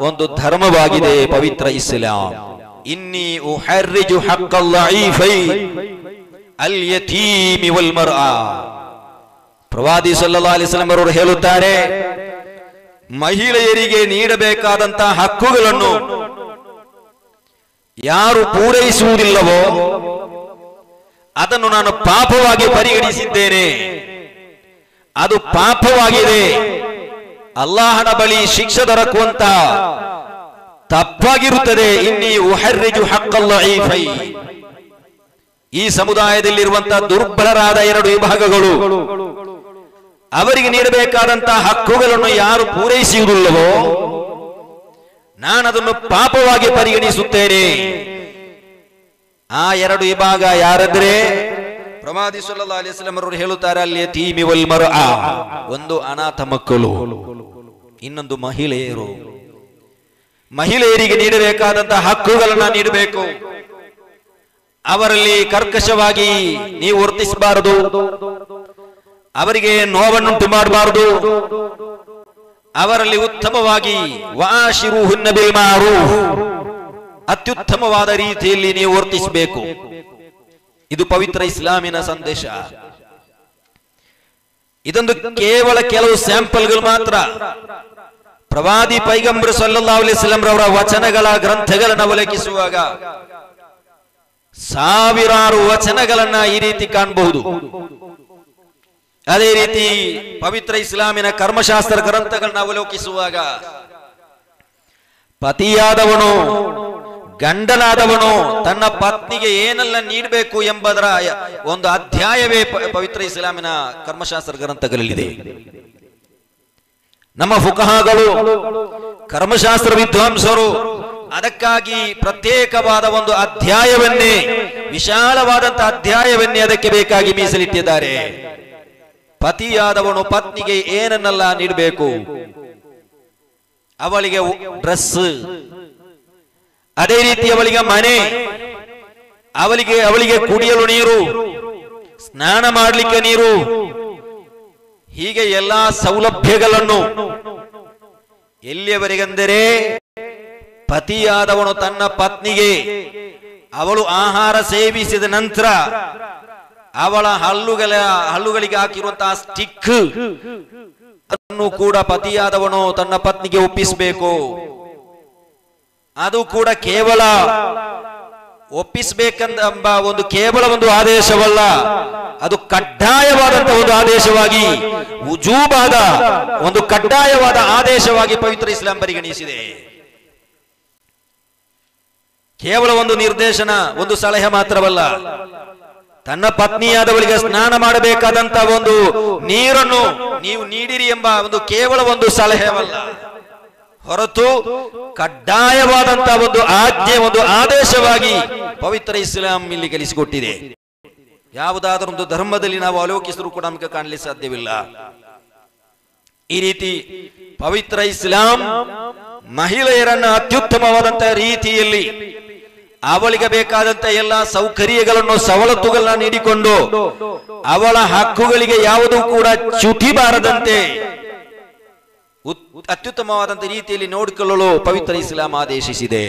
ಒಂದು ಧರ್ಮವಾಗಿದೆ ಪವಿತ್ರ ಇಸ್ಲಾಂ. ಇನ್ನಿ ಉಹರ್ರಿಜು ಹಕ್ಕಲ್ ಲഈಫೈ ಅಲ್ ಯತೀಮಿ ವಲ್ ಮರ್ಆ ಪ್ರವಾದಿ ಸಲ್ಲಲ್ಲಾಹು ಅಲೈಹಿ ವಸಲ್ಲಂ ಅವರು ಹೇಳುತ್ತಾರೆ, ಮಹಿಳೆಯರಿಗೆ ನೀಡಬೇಕಾದಂತಹ ಹಕ್ಕುಗಳನ್ನು ಯಾರು ಪೂರೈಸುವುದಿಲ್ಲವೋ, ಅದನ್ನು ನಾನು ಪಾಪವಾಗಿ ಪರಿಗಣಿಸಿದ್ದೇನೆ. ಅದು ಪಾಪವಾಗಿದೆ. ಅಲ್ಲಾಹನ ಬಳಿ ಶಿಕ್ಷೆ ದೊರಕುವಂತ ತಪ್ಪಾಗಿರುತ್ತದೆ. ಇನ್ನಿ ಉಹರ್ರಿಜು ಹಕ್ಕಲ್ಲ ಈ ಸಮುದಾಯದಲ್ಲಿರುವಂತಹ ದುರ್ಬಲರಾದ ಎರಡು ವಿಭಾಗಗಳು. ಅವರಿಗೆ ನೀಡಬೇಕಾದಂತಹ ಹಕ್ಕುಗಳನ್ನು ಯಾರು ಪೂರೈಸುವುದಿಲ್ಲವೋ ನಾನದನ್ನು ಪಾಪವಾಗಿ ಪರಿಗಣಿಸುತ್ತೇನೆ. ಆ ಎರಡು ವಿಭಾಗ ಯಾರಂದ್ರೆ? ಪ್ರವಾದಿ ಸಲ್ಲಾ ಅವರು ಹೇಳುತ್ತಾರೆ ಅಲ್ಲಿ ತೀಮಿ ವಲ್ ಆ ಒಂದು ಅನಾಥ ಮಕ್ಕಳು ಇನ್ನೊಂದು ಮಹಿಳೆಯರು. ಮಹಿಳೆಯರಿಗೆ ನೀಡಬೇಕಾದಂತಹ ಹಕ್ಕುಗಳನ್ನ ನೀಡಬೇಕು. ಅವರಲ್ಲಿ ಕರ್ಕಶವಾಗಿ ನೀವು ವರ್ತಿಸಬಾರದು. ಅವರಿಗೆ ನೋವನ್ನುಂಟು ಮಾಡಬಾರದು. ಅವರಲ್ಲಿ ಉತ್ತಮವಾಗಿ ವಾಶಿರು ಬಿಲ್ ಮಾರು ಅತ್ಯುತ್ತಮವಾದ ರೀತಿಯಲ್ಲಿ ನೀವು ವರ್ತಿಸಬೇಕು. ಇದು ಪವಿತ್ರ ಇಸ್ಲಾಮಿನ ಸಂದೇಶ. ಇದೊಂದು ಕೇವಲ ಕೆಲವು ಸ್ಯಾಂಪಲ್ಗಳು ಮಾತ್ರ. ಪ್ರವಾದಿ ಪೈಗಂಬರು ಸಲ್ಲಾ ಅಲೈಹಿ ವಸಲ್ಲಂ ರವರ ವಚನಗಳ ಗ್ರಂಥಗಳನ್ನು ಅವಲೋಕಿಸುವಾಗ ಸಾವಿರಾರು ವಚನಗಳನ್ನ ಈ ರೀತಿ ಕಾಣಬಹುದು. ಅದೇ ರೀತಿ ಪವಿತ್ರ ಇಸ್ಲಾಮಿನ ಕರ್ಮಶಾಸ್ತ್ರ ಗ್ರಂಥಗಳನ್ನ ಅವಲೋಕಿಸುವಾಗ ಪತಿಯಾದವನು, ಗಂಡನಾದವನು ತನ್ನ ಪತ್ನಿಗೆ ಏನೆಲ್ಲ ನೀಡಬೇಕು ಎಂಬುದರ ಒಂದು ಅಧ್ಯಾಯವೇ ಪವಿತ್ರ ಇಸ್ಲಾಮಿನ ಕರ್ಮಶಾಸ್ತ್ರ ಗ್ರಂಥಗಳಲ್ಲಿದೆ. ನಮ್ಮ ಫುಕಹಾಗಳು, ಕರ್ಮಶಾಸ್ತ್ರ ವಿದ್ವಾಂಸರು, ಅದಕ್ಕಾಗಿ ಪ್ರತ್ಯೇಕವಾದ ಒಂದು ಅಧ್ಯಾಯವನ್ನೇ ವಿಶಾಲವಾದಂತಹ ಅಧ್ಯಾಯವನ್ನೇ ಅದಕ್ಕೆ ಬೇಕಾಗಿ ಮೀಸಲಿಟ್ಟಿದ್ದಾರೆ. ಪತಿಯಾದವನು ಪತ್ನಿಗೆ ಏನನ್ನೆಲ್ಲ ನೀಡಬೇಕು? ಅವಳಿಗೆ ಡ್ರೆಸ್. ಅದೇ ರೀತಿ ಅವಳಿಗೆ ಮನೆ. ಅವಳಿಗೆ ಅವಳಿಗೆ ಕುಡಿಯಲು ನೀರು. ಸ್ನಾನ ಮಾಡಲಿಕ್ಕೆ ನೀರು. ಹೀಗೆ ಎಲ್ಲಾ ಸೌಲಭ್ಯಗಳನ್ನು ಎಲ್ಲಿಯವರೆಗೆಂದರೆ ಪತಿಯಾದವನು ತನ್ನ ಪತ್ನಿಗೆ ಅವಳು ಆಹಾರ ಸೇವಿಸಿದ ನಂತರ ಅವಳ ಹಲ್ಲುಗಳ ಹಲ್ಲುಗಳಿಗೆ ಹಾಕಿರುವಂತಹ ಸ್ಟಿಕ್ ಅದನ್ನು ಕೂಡ ಪತಿಯಾದವನು ತನ್ನ ಪತ್ನಿಗೆ ಒಪ್ಪಿಸಬೇಕು. ಅದು ಕೂಡ ಕೇವಲ ಒಪ್ಪಿಸಬೇಕಂದ ಎಂಬ ಒಂದು ಕೇವಲ ಒಂದು ಆದೇಶವಲ್ಲ. ಅದು ಕಡ್ಡಾಯವಾದಂತಹ ಒಂದು ಆದೇಶವಾಗಿ, ಉಜೂಬಾದ ಒಂದು ಕಡ್ಡಾಯವಾದ ಆದೇಶವಾಗಿ ಪವಿತ್ರ ಇಸ್ಲಾಂ ಪರಿಗಣಿಸಿದೆ. ಕೇವಲ ಒಂದು ನಿರ್ದೇಶನ, ಒಂದು ಸಲಹೆ ಮಾತ್ರವಲ್ಲ. ತನ್ನ ಪತ್ನಿಯಾದವಳಿಗೆ ಸ್ನಾನ ಮಾಡಬೇಕಾದಂತಹ ಒಂದು ನೀರನ್ನು ನೀವು ನೀಡಿರಿ ಎಂಬ ಒಂದು ಕೇವಲ ಒಂದು ಸಲಹೆವಲ್ಲ. ಹೊರತು ಕಡ್ಡಾಯವಾದಂತಹ ಒಂದು ಆಜ್ಞೆ, ಒಂದು ಆದೇಶವಾಗಿ ಪವಿತ್ರ ಇಸ್ಲಾಂ ಇಲ್ಲಿ ಕಲಿಸಿಕೊಟ್ಟಿದೆ ಯಾವುದಾದರೂ ಒಂದು ಧರ್ಮದಲ್ಲಿ ನಾವು ಅಲೋಕಿಸಿದ್ರು ಕೂಡ ನಮಗೆ ಕಾಣಲಿಕ್ಕೆ ಸಾಧ್ಯವಿಲ್ಲ. ಈ ರೀತಿ ಪವಿತ್ರ ಇಸ್ಲಾಂ ಮಹಿಳೆಯರನ್ನ ಅತ್ಯುತ್ತಮವಾದಂತಹ ರೀತಿಯಲ್ಲಿ ಅವಳಿಗೆ ಬೇಕಾದಂತ ಎಲ್ಲ ಸೌಕರ್ಯಗಳನ್ನು, ಸವಲತ್ತುಗಳನ್ನ ನೀಡಿಕೊಂಡು ಅವಳ ಹಕ್ಕುಗಳಿಗೆ ಯಾವುದೂ ಕೂಡ ಚ್ಯುತಿ ಬಾರದಂತೆ ಅತ್ಯುತ್ತಮವಾದಂತ ರೀತಿಯಲ್ಲಿ ನೋಡಿಕೊಳ್ಳಲು ಪವಿತ್ರ ಇಸ್ಲಾಂ ಆದೇಶಿಸಿದೆ.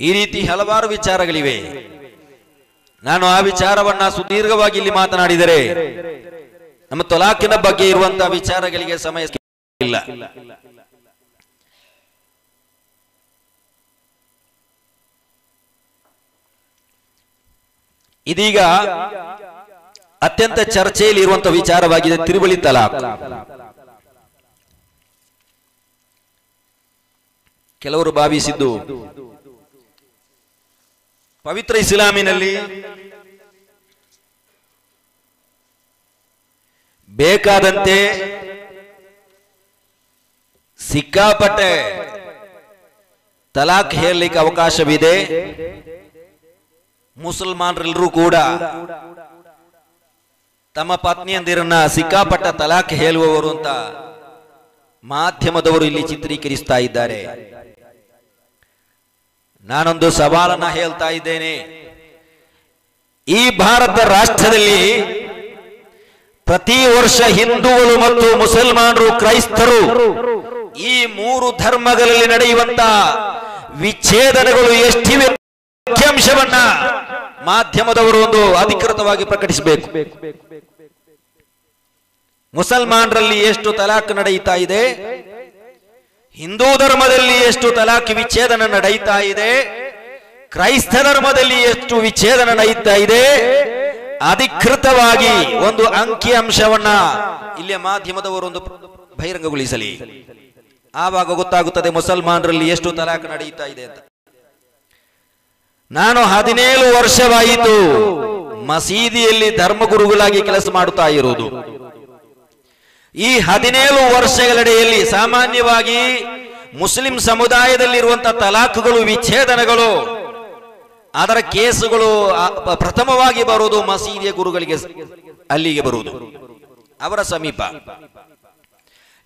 ಈ ರೀತಿ ಹಲವಾರು ವಿಚಾರಗಳಿವೆ. ನಾನು ಆ ವಿಚಾರವನ್ನ ಸುದೀರ್ಘವಾಗಿ ಇಲ್ಲಿ ಮಾತನಾಡಿದರೆ ನಮ್ಮ ತೊಲಾಕಿನ ಬಗ್ಗೆ ಇರುವಂತಹ ವಿಚಾರಗಳಿಗೆ ಸಮಯ ಇಲ್ಲ. ಇದೀಗ ಅತ್ಯಂತ ಚರ್ಚೆಯಲ್ಲಿ ಇರುವಂತಹ ವಿಚಾರವಾಗಿದೆ ತಿರುವಳಿ ತಲಾಖ್. ಕೆಲವರು ಭಾವಿಸಿದ್ದು, ಪವಿತ್ರ ಇಸ್ಲಾಮಿನಲ್ಲಿ ಬೇಕಾದಂತೆ ಸಿಕ್ಕಾಪಟ್ಟೆ ತಲಾಖ್ ಹೇಳಲಿಕ್ಕೆ ಅವಕಾಶವಿದೆ. ಮುಸಲ್ಮಾನರೆಲ್ಲರೂ ಕೂಡ ತಮ್ಮ ಪತ್ನಿಯಂದಿರನ್ನ ಸಿಕ್ಕಾಪಟ್ಟ ತಲಾಖ್ ಹೇಳುವವರು ಅಂತ ಮಾಧ್ಯಮದವರು ಇಲ್ಲಿ ಚಿತ್ರೀಕರಿಸ್ತಾ ಇದ್ದಾರೆ. ನಾನೊಂದು ಸವಾಲನ್ನ ಹೇಳ್ತಾ ಇದ್ದೇನೆ. ಈ ಭಾರತ ರಾಷ್ಟ್ರದಲ್ಲಿ ಪ್ರತಿ ವರ್ಷ ಹಿಂದೂಗಳು ಮತ್ತು ಮುಸಲ್ಮಾನರು ಕ್ರೈಸ್ತರು ಈ ಮೂರು ಧರ್ಮಗಳಲ್ಲಿ ನಡೆಯುವಂತ ವಿಚ್ಛೇದನಗಳು ಎಷ್ಟಿವೆ? ಅಂಶವನ್ನ ಮಾಧ್ಯಮದವರು ಒಂದು ಅಧಿಕೃತವಾಗಿ ಪ್ರಕಟಿಸಬೇಕು. ಮುಸಲ್ಮಾನರಲ್ಲಿ ಎಷ್ಟು ತಲಾಖ್ ನಡೆಯುತ್ತಾ ಇದೆ? ಹಿಂದೂ ಧರ್ಮದಲ್ಲಿ ಎಷ್ಟು ತಲಾಖ್ ವಿಚ್ಛೇದನ ನಡೆಯುತ್ತಾ ಇದೆ? ಕ್ರೈಸ್ತ ಧರ್ಮದಲ್ಲಿ ಎಷ್ಟು ವಿಚ್ಛೇದನ ನಡೆಯುತ್ತಾ ಇದೆ? ಅಧಿಕೃತವಾಗಿ ಒಂದು ಅಂಕಿ ಅಂಶವನ್ನ ಇಲ್ಲಿ ಮಾಧ್ಯಮದವರು ಒಂದು ಬಹಿರಂಗಗೊಳಿಸಲಿ. ಆವಾಗ ಗೊತ್ತಾಗುತ್ತದೆ ಮುಸಲ್ಮಾನರಲ್ಲಿ ಎಷ್ಟು ತಲಾಖ್ ನಡೆಯುತ್ತಾ ಇದೆ ಅಂತ. ನಾನು ಹದಿನೇಳು ವರ್ಷವಾಯಿತು. ಮಸೀದಿಯಲ್ಲಿ ಧರ್ಮಗುರುಗಳಾಗಿ ಕೆಲಸ ಮಾಡುತ್ತಾ ಇರುವುದು. ಈ ಹದಿನೇಳು ವರ್ಷಗಳಡೆಯಲ್ಲಿ ಸಾಮಾನ್ಯವಾಗಿ ಮುಸ್ಲಿಂ ಸಮುದಾಯದಲ್ಲಿರುವಂತಹ ತಲಾಖುಗಳು, ವಿಚ್ಛೇದನಗಳು, ಅದರ ಕೇಸುಗಳು ಪ್ರಥಮವಾಗಿ ಬರುವುದು ಮಸೀದಿಯ ಗುರುಗಳಿಗೆ, ಅಲ್ಲಿಗೆ ಬರುವುದು. ಅವರ ಸಮೀಪ.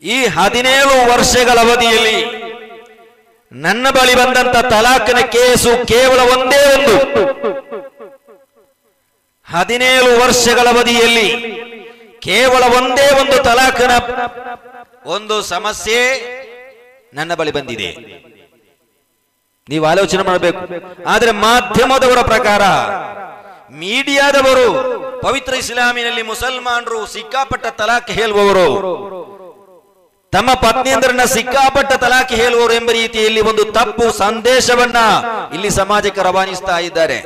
ಈ ಹದಿನೇಳು ವರ್ಷಗಳ ಅವಧಿಯಲ್ಲಿ ನನ್ನ ಬಳಿ ಬಂದಂತ ತಲಾಖನ ಕೇಸು ಕೇವಲ ಒಂದೇ ಒಂದು. ಹದಿನೇಳು ವರ್ಷಗಳ ಅವಧಿಯಲ್ಲಿ ಕೇವಲ ಒಂದೇ ಒಂದು ತಲಾಖನ ಒಂದು ಸಮಸ್ಯೆ ನನ್ನ ಬಳಿ ಬಂದಿದೆ. ನೀವು ಆಲೋಚನೆ ಮಾಡಬೇಕು. ಆದರೆ ಮಾಧ್ಯಮದವರ ಪ್ರಕಾರ ಮೀಡಿಯಾದವರು ಪವಿತ್ರ ಇಸ್ಲಾಮಿನಲ್ಲಿ ಮುಸಲ್ಮಾನರು ಸಿಕ್ಕಾಪಟ್ಟ ತಲಾಖ್ ಹೇಳುವವರು. ತಮ್ಮ ಪತ್ನಿಯಂದ್ರನ್ನ ಸಿಕ್ಕಾಪಟ್ಟ ತಲಾಖಿ ಹೇಳುವವರು ಎಂಬ ರೀತಿಯಲ್ಲಿ ಒಂದು ತಪ್ಪು ಸಂದೇಶವನ್ನ ಇಲ್ಲಿ ಸಮಾಜಕ್ಕೆ ರವಾನಿಸ್ತಾ ಇದ್ದಾರೆ.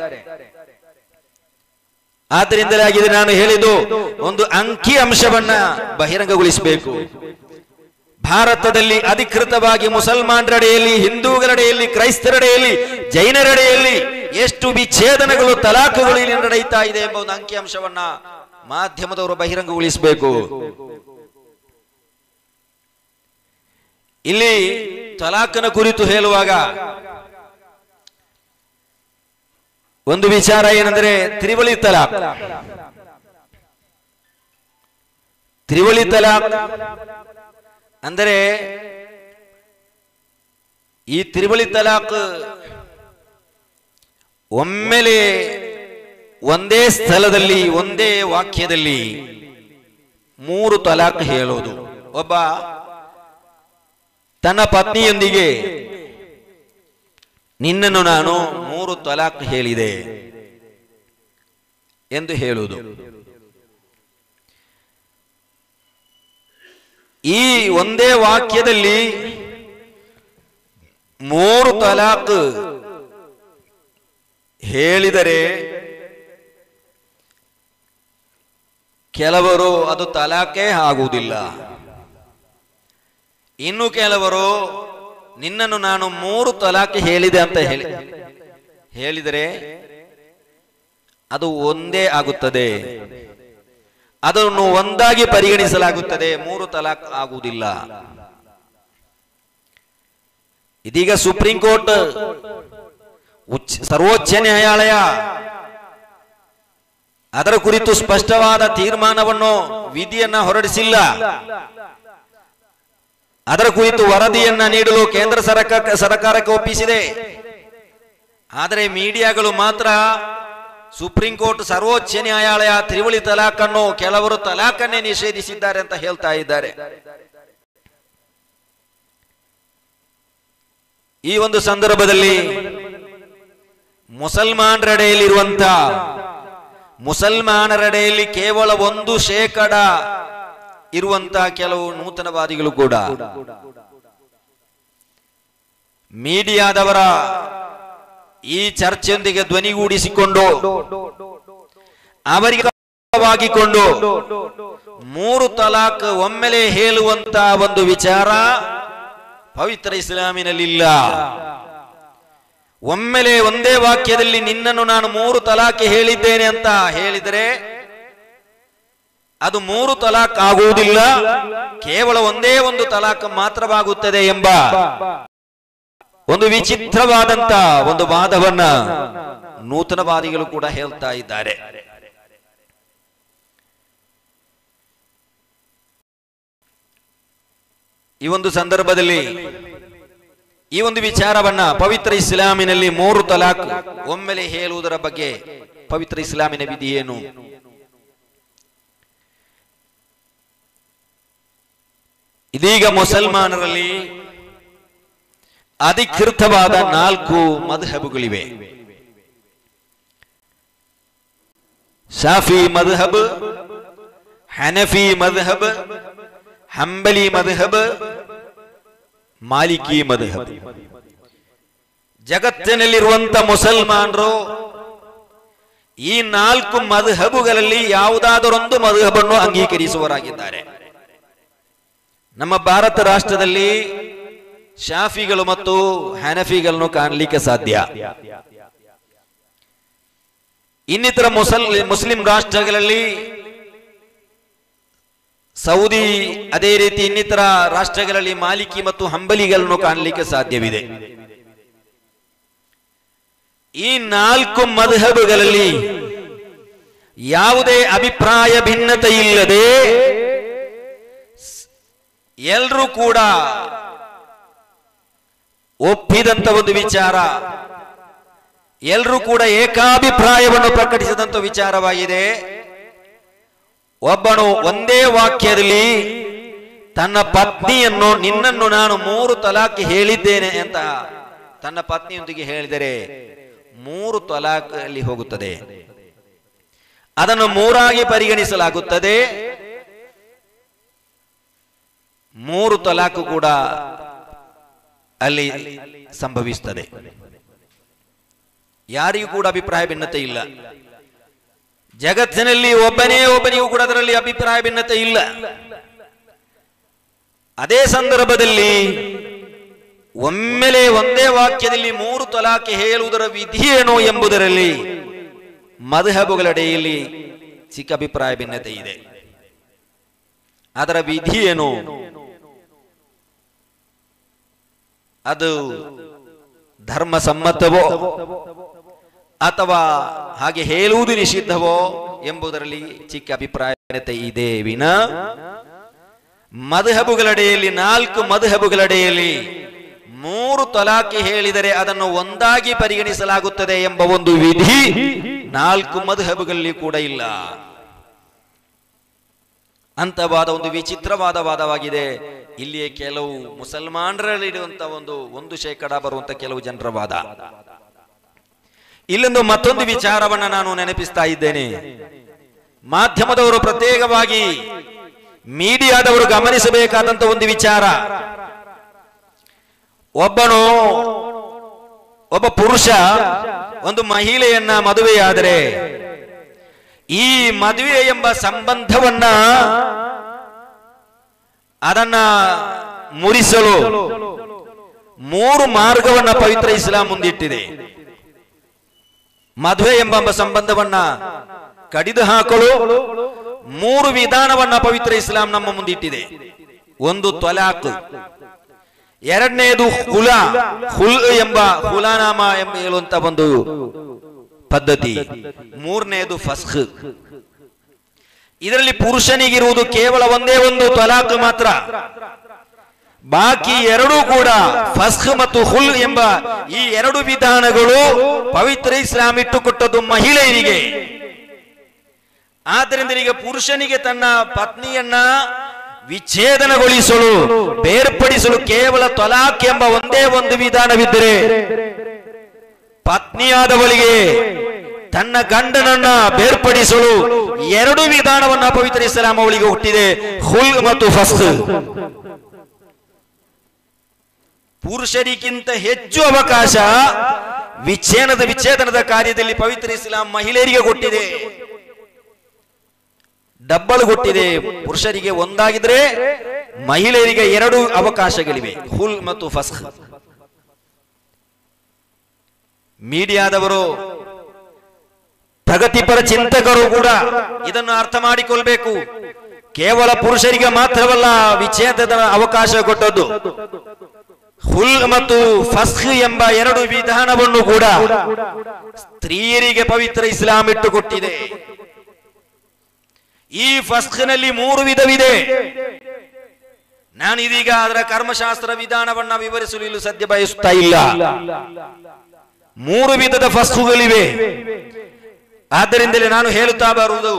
ಆದ್ದರಿಂದಲೇ ಆಗಿದೆ ನಾನು ಹೇಳಿದ್ದು, ಒಂದು ಅಂಕಿ ಅಂಶವನ್ನ ಬಹಿರಂಗಗೊಳಿಸಬೇಕು. ಭಾರತದಲ್ಲಿ ಅಧಿಕೃತವಾಗಿ ಮುಸಲ್ಮಾನರಡೆಯಲ್ಲಿ ಹಿಂದೂಗಳಡೆಯಲ್ಲಿ ಕ್ರೈಸ್ತರಡೆಯಲ್ಲಿ ಜೈನರಡೆಯಲ್ಲಿ ಎಷ್ಟು ವಿಚ್ಛೇದನಗಳು ತಲಾಖುಗಳು ಇಲ್ಲಿ ನಡೆಯುತ್ತಾ ಇದೆ ಎಂಬ ಒಂದು ಅಂಕಿ ಅಂಶವನ್ನ ಮಾಧ್ಯಮದವರು ಬಹಿರಂಗಗೊಳಿಸಬೇಕು. ಇಲ್ಲಿ ತಲಾಖನ ಕುರಿತು ಹೇಳುವಾಗ ಒಂದು ವಿಚಾರ ಏನಂದ್ರೆ ತ್ರಿವಳಿ ತಲಾಖ್. ತ್ರಿವಳಿ ತಲಾಖ್ ಅಂದರೆ ಈ ತ್ರಿವಳಿ ತಲಾಖ್ ಒಮ್ಮೆಲೆ ಒಂದೇ ಸ್ಥಳದಲ್ಲಿ, ಒಂದೇ ವಾಕ್ಯದಲ್ಲಿ ಮೂರು ತಲಾಖ್ ಹೇಳೋದು. ಒಬ್ಬ ತನ್ನ ಪತ್ನಿಯೊಂದಿಗೆ. ನಿನ್ನನ್ನು ನಾನು ಮೂರು ತಲಾಕ್ ಹೇಳಿದೆ ಎಂದು ಹೇಳುವುದು. ಈ ಒಂದೇ ವಾಕ್ಯದಲ್ಲಿ ಮೂರು ತಲಾಕ್ ಹೇಳಿದರೆ ಕೆಲವರು ಅದು ತಲಾಕೇ ಆಗುವುದಿಲ್ಲ. ಇನ್ನು ಕೆಲವರು, ನಿನ್ನನ್ನು ನಾನು ಮೂರು ತಲಾಖ್ ಹೇಳಿದೆ ಅಂತ ಹೇಳಿ. ಹೇಳಿದರೆ, ಅದು ಒಂದೇ ಆಗುತ್ತದೆ. ಅದನ್ನು ಒಂದಾಗಿ ಪರಿಗಣಿಸಲಾಗುತ್ತದೆ, ಮೂರು ತಲಾಖ್ ಆಗುವುದಿಲ್ಲ. ಇದೀಗ ಸುಪ್ರೀಂ ಕೋರ್ಟ್ ಸರ್ವೋಚ್ಚ ನ್ಯಾಯಾಲಯ, ಅದರ ಕುರಿತು ಸ್ಪಷ್ಟವಾದ ತೀರ್ಮಾನವನ್ನು, ವಿಧಿಯನ್ನ ಹೊರಡಿಸಿಲ್ಲ. ಅದರ ಕುರಿತು ವರದಿಯನ್ನ ನೀಡಲು ಕೇಂದ್ರ ಸರ್ಕಾರ ಸರ್ಕಾರಕ್ಕೆ ಒಪ್ಪಿಸಿದೆ. ಆದರೆ ಮೀಡಿಯಾಗಳು ಮಾತ್ರ ಸುಪ್ರೀಂ ಕೋರ್ಟ್ ಸರ್ವೋಚ್ಚ ನ್ಯಾಯಾಲಯ ತ್ರಿವಳಿ ತಲಾಖನ್ನು ಕೆಲವರು ತಲಾಖನ್ನೇ ನಿಷೇಧಿಸಿದ್ದಾರೆ ಅಂತ ಹೇಳ್ತಾ ಇದ್ದಾರೆ. ಈ ಒಂದು ಸಂದರ್ಭದಲ್ಲಿ ಮುಸಲ್ಮಾನರೆಡೆಯಲ್ಲಿರುವಂತ ಮುಸಲ್ಮಾನರಡೆಯಲ್ಲಿ ಕೇವಲ ಒಂದು ಶೇಕಡ ಇರುವಂತಹ ಕೆಲವು ನೂತನವಾದಿಗಳು ಕೂಡ. ಮೀಡಿಯಾದವರ ಈ ಚರ್ಚೆಯೊಂದಿಗೆ ಧ್ವನಿಗೂಡಿಸಿಕೊಂಡು ಅವರಿಗೆ ವಾಗಿಕೊಂಡು ಮೂರು ತಲಾಕ್ ಒಮ್ಮೆಲೆ ಹೇಳುವಂತ ಒಂದು ವಿಚಾರ ಪವಿತ್ರ ಇಸ್ಲಾಮಿನಲ್ಲಿಲ್ಲ. ಒಮ್ಮೆಲೆ ಒಂದೇ ವಾಕ್ಯದಲ್ಲಿ ನಿನ್ನನ್ನು ನಾನು ಮೂರು ತಲಾಖೆ ಹೇಳಿದ್ದೇನೆ ಅಂತ ಹೇಳಿದರೆ ಅದು ಮೂರು ತಲಾಕ್ ಆಗುವುದಿಲ್ಲ ಕೇವಲ ಒಂದೇ ಒಂದು ತಲಾಖ್ ಮಾತ್ರವಾಗುತ್ತದೆ ಎಂಬ ಒಂದು ವಿಚಿತ್ರವಾದಂತ ಒಂದು ವಾದವನ್ನ ನೂತನವಾದಿಗಳು ಕೂಡ ಹೇಳ್ತಾ ಇದ್ದಾರೆ. ಈ ಒಂದು ಸಂದರ್ಭದಲ್ಲಿ ಈ ಒಂದು ವಿಚಾರವನ್ನ ಪವಿತ್ರ ಇಸ್ಲಾಮಿನಲ್ಲಿ ಮೂರು ತಲಾಕ್ ಒಮ್ಮೆಲೆ ಹೇಳುವುದರ ಬಗ್ಗೆ ಪವಿತ್ರ ಇಸ್ಲಾಮಿನ ವಿಧಿ ಏನು ಇದೀಗ ಮುಸಲ್ಮಾನರಲ್ಲಿ ಅಧಿಕೃತವಾದ ನಾಲ್ಕು ಮದ್ಹಬುಗಳಿವೆ. ಸಾಫಿ ಮದ್ಹಬ್, ಹನಫಿ ಮದ್ಹಬ್, ಹಂಬಲಿ ಮದ್ಹಬ್, ಮಾಲಿಕಿ ಮದ್ಹಬ್. ಜಗತ್ತಿನಲ್ಲಿರುವಂತ ಮುಸಲ್ಮಾನರು ಈ ನಾಲ್ಕು ಮದ್ಹಬುಗಳಲ್ಲಿ ಯಾವುದಾದರೊಂದು ಮದ್ಹಬನ್ನು ಅಂಗೀಕರಿಸುವರಾಗಿದ್ದಾರೆ ನಮ್ಮ ಭಾರತ ರಾಷ್ಟ್ರದಲ್ಲಿ ಶಾಫಿಗಳು ಮತ್ತು ಹ್ಯಾನಫಿಗಳನ್ನು ಕಾಣಲಿಕ್ಕೆ ಸಾಧ್ಯ. ಇನ್ನಿತರ ಮುಸಲ್, ಮುಸ್ಲಿಂ ರಾಷ್ಟ್ರಗಳಲ್ಲಿ ಸೌದಿ ಅದೇ ರೀತಿ ಇನ್ನಿತರ ರಾಷ್ಟ್ರಗಳಲ್ಲಿ ಮಾಲಿಕಿ ಮತ್ತು ಹಂಬಲಿಗಳನ್ನು ಕಾಣಲಿಕ್ಕೆ ಸಾಧ್ಯವಿದೆ. ಈ ನಾಲ್ಕು ಮಧಬಗಳಲ್ಲಿ ಯಾವುದೇ ಅಭಿಪ್ರಾಯ ಭಿನ್ನತೆ ಇಲ್ಲದೆ ಎಲ್ಲರೂ ಕೂಡ ಒಪ್ಪಿದಂತ ಒಂದು ವಿಚಾರ. ಎಲ್ಲರೂ ಕೂಡ ಏಕಾಭಿಪ್ರಾಯವನ್ನು ಪ್ರಕಟಿಸಿದಂತ ವಿಚಾರವಾಗಿದೆ. ಒಬ್ಬನು ಒಂದೇ ವಾಕ್ಯದಲ್ಲಿ ತನ್ನ ಪತ್ನಿಯನ್ನು ನಿನ್ನನ್ನು ನಾನು ಮೂರು ತಲಾಕ್ ಹೇಳಿದ್ದೇನೆ ಅಂತ ತನ್ನ ಪತ್ನಿಯೊಂದಿಗೆ ಹೇಳಿದರೆ ಮೂರು ತಲಾಕ್ ಅಲ್ಲಿ ಹೋಗುತ್ತದೆ. ಅದನ್ನು ಮೂರಾಗಿ ಪರಿಗಣಿಸಲಾಗುತ್ತದೆ. ಮೂರು ತಲಾಖು ಕೂಡ ಅಲ್ಲಿ ಸಂಭವಿಸುತ್ತದೆ ಯಾರಿಗೂ ಕೂಡ ಅಭಿಪ್ರಾಯ ಭಿನ್ನತೆ ಇಲ್ಲ. ಜಗತ್ತಿನಲ್ಲಿ ಒಬ್ಬನೇ ಒಬ್ಬನಿಗೂ ಕೂಡ ಅದರಲ್ಲಿ ಅಭಿಪ್ರಾಯ ಭಿನ್ನತೆ ಇಲ್ಲ. ಅದೇ ಸಂದರ್ಭದಲ್ಲಿ ಒಮ್ಮೆಲೆ ಒಂದೇ ವಾಕ್ಯದಲ್ಲಿ ಮೂರು ತಲಾಖೆ ಹೇಳುವುದರ ವಿಧಿ ಏನು ಎಂಬುದರಲ್ಲಿ ಮಧುಹಬುಗಳಡೆಯಲ್ಲಿ ಚಿಕ್ಕ ಅಭಿಪ್ರಾಯ ಭಿನ್ನತೆ ಇದೆ. ಅದರ ವಿಧಿ ಏನು? ಅದು ಧರ್ಮ ಸಮ್ಮತವೋ ಅಥವಾ ಹಾಗೆ ಹೇಳುವುದು ನಿಷಿದ್ಧವೋ ಎಂಬುದರಲ್ಲಿ ಚಿಕ್ಕ ಅಭಿಪ್ರಾಯತೆ ಇದೆ ವಿನ. ಮಧುಹಬುಗಳಡೆಯಲ್ಲಿ, ನಾಲ್ಕು ಮಧುಹಬುಗಳಡೆಯಲ್ಲಿ ಮೂರು ತಲಾಖಿ ಹೇಳಿದರೆ ಅದನ್ನು ಒಂದಾಗಿ ಪರಿಗಣಿಸಲಾಗುತ್ತದೆ ಎಂಬ ಒಂದು ವಿಧಿ ನಾಲ್ಕು ಮಧುಹಬುಗಳಲ್ಲಿ ಕೂಡ ಇಲ್ಲ. ಅಂತವಾದ ಒಂದು ವಿಚಿತ್ರವಾದ ವಾದವಾಗಿದೆ. ಇಲ್ಲಿಯೇ ಕೆಲವು ಮುಸಲ್ಮಾನರಲ್ಲಿಡುವಂತ ಒಂದು ಒಂದು ಶೇಕಡ ಬರುವಂತ ಕೆಲವು ಜನರ ವಾದ. ಇಲ್ಲೊಂದು ಮತ್ತೊಂದು ವಿಚಾರವನ್ನ ನಾನು ನೆನಪಿಸ್ತಾ ಇದ್ದೇನೆ. ಮಾಧ್ಯಮದವರು ಪ್ರತ್ಯೇಕವಾಗಿ ಮೀಡಿಯಾದವರು ಗಮನಿಸಬೇಕಾದಂತ ಒಂದು ವಿಚಾರ. ಒಬ್ಬನು, ಒಬ್ಬ ಪುರುಷ, ಒಂದು ಮಹಿಳೆಯನ್ನ ಮದುವೆಯಾದರೆ ಈ ಮದುವೆ ಎಂಬ ಸಂಬಂಧವನ್ನ ಅದನ್ನ ಮುರಿಸಲು ಮೂರು ಮಾರ್ಗವನ್ನ ಪವಿತ್ರ ಇಸ್ಲಾಂ ಮುಂದಿಟ್ಟಿದೆ. ಮದುವೆ ಎಂಬ ಸಂಬಂಧವನ್ನ ಕಡಿದು ಹಾಕಲು ಮೂರು ವಿಧಾನವನ್ನ ಪವಿತ್ರ ಇಸ್ಲಾಂ ನಮ್ಮ ಮುಂದಿಟ್ಟಿದೆ. ಒಂದು ತೊಲಾಕು ಎರಡನೇದು ಹುಲ, ಹುಲ್ ಎಂಬ ಹುಲಾನಾಮ ಎಂಬ ಹೇಳುವಂತ ಒಂದು ಪದ್ಧತಿ, ಮೂರನೇದು ಫಸ್ಖ್. ಇದರಲ್ಲಿ ಪುರುಷನಿಗಿರುವುದು ಕೇವಲ ಒಂದೇ ಒಂದು ತಲಾಖ್ ಮಾತ್ರ. ಬಾಕಿ ಎರಡೂ ಕೂಡ ಫಸ್ಖ್ ಮತ್ತು ಹುಲ್ ಎಂಬ ಈ ಎರಡು ವಿಧಾನಗಳು ಪವಿತ್ರ ಇಸ್ಲಾಂ ಇಟ್ಟುಕೊಟ್ಟದ್ದು ಮಹಿಳೆಯರಿಗೆ. ಆದ್ದರಿಂದ ಈಗ ಪುರುಷನಿಗೆ ತನ್ನ ಪತ್ನಿಯನ್ನ ವಿಚ್ಛೇದನಗೊಳಿಸಲು, ಬೇರ್ಪಡಿಸಲು ಕೇವಲ ತೊಲಾಕ್ ಎಂಬ ಒಂದೇ ಒಂದು ವಿಧಾನವಿದ್ದರೆ, ಪತ್ನಿಯಾದವಳಿಗೆ ತನ್ನ ಗಂಡನನ್ನ ಬೇರ್ಪಡಿಸಲು ಎರಡು ವಿಧಾನವನ್ನ ಪವಿತ್ರ ಇಸ್ಲಾಂ ಅವಳಿಗೆ ಹುಟ್ಟಿದೆ. ಹುಲ್ ಮತ್ತು ಫಸ್ ಪುರುಷರಿಗಿಂತ ಹೆಚ್ಚು ಅವಕಾಶ ವಿಚ್ಛೇದನದ ವಿಚ್ಛೇದನದ ಕಾರ್ಯದಲ್ಲಿ ಪವಿತ್ರ ಇಸ್ಲಾಂ ಮಹಿಳೆಯರಿಗೆ ಕೊಟ್ಟಿದೆ. ಡಬ್ಬಲ್ ಕೊಟ್ಟಿದೆ. ಪುರುಷರಿಗೆ ಒಂದಾಗಿದ್ರೆ ಮಹಿಳೆಯರಿಗೆ ಎರಡು ಅವಕಾಶಗಳಿವೆ. ಹುಲ್ ಮತ್ತು ಫಸ್ ಮೀಡಿಯಾದವರು ಪ್ರಗತಿಪರ ಚಿಂತಕರು ಕೂಡ ಇದನ್ನು ಅರ್ಥ ಮಾಡಿಕೊಳ್ಬೇಕು. ಕೇವಲ ಪುರುಷರಿಗೆ ಮಾತ್ರವಲ್ಲ ವಿಚ್ಛೇದದ ಅವಕಾಶ ಕೊಟ್ಟದ್ದು. ಹುಲ್ ಮತ್ತು ಫಸ್ಖ್ ಎಂಬ ಎರಡು ವಿಧಾನವನ್ನು ಕೂಡ ಸ್ತ್ರೀಯರಿಗೆ ಪವಿತ್ರ ಇಸ್ಲಾಂ ಇಟ್ಟುಕೊಟ್ಟಿದೆ. ಈ ಫಸ್ಖ್ನಲ್ಲಿ ಮೂರು ವಿಧವಿದೆ. ನಾನು ಇದೀಗ ಅದರ ಕರ್ಮಶಾಸ್ತ್ರ ವಿಧಾನವನ್ನ ವಿವರಿಸಲು ಸದ್ಯ ಬಯಸುತ್ತಾ ಇಲ್ಲ. ಮೂರು ವಿಧದ ಫಸ್ಖುಗಳಿವೆ ಆದ್ದರಿಂದಲೇ ನಾನು ಹೇಳುತ್ತಾ ಬರುವುದು.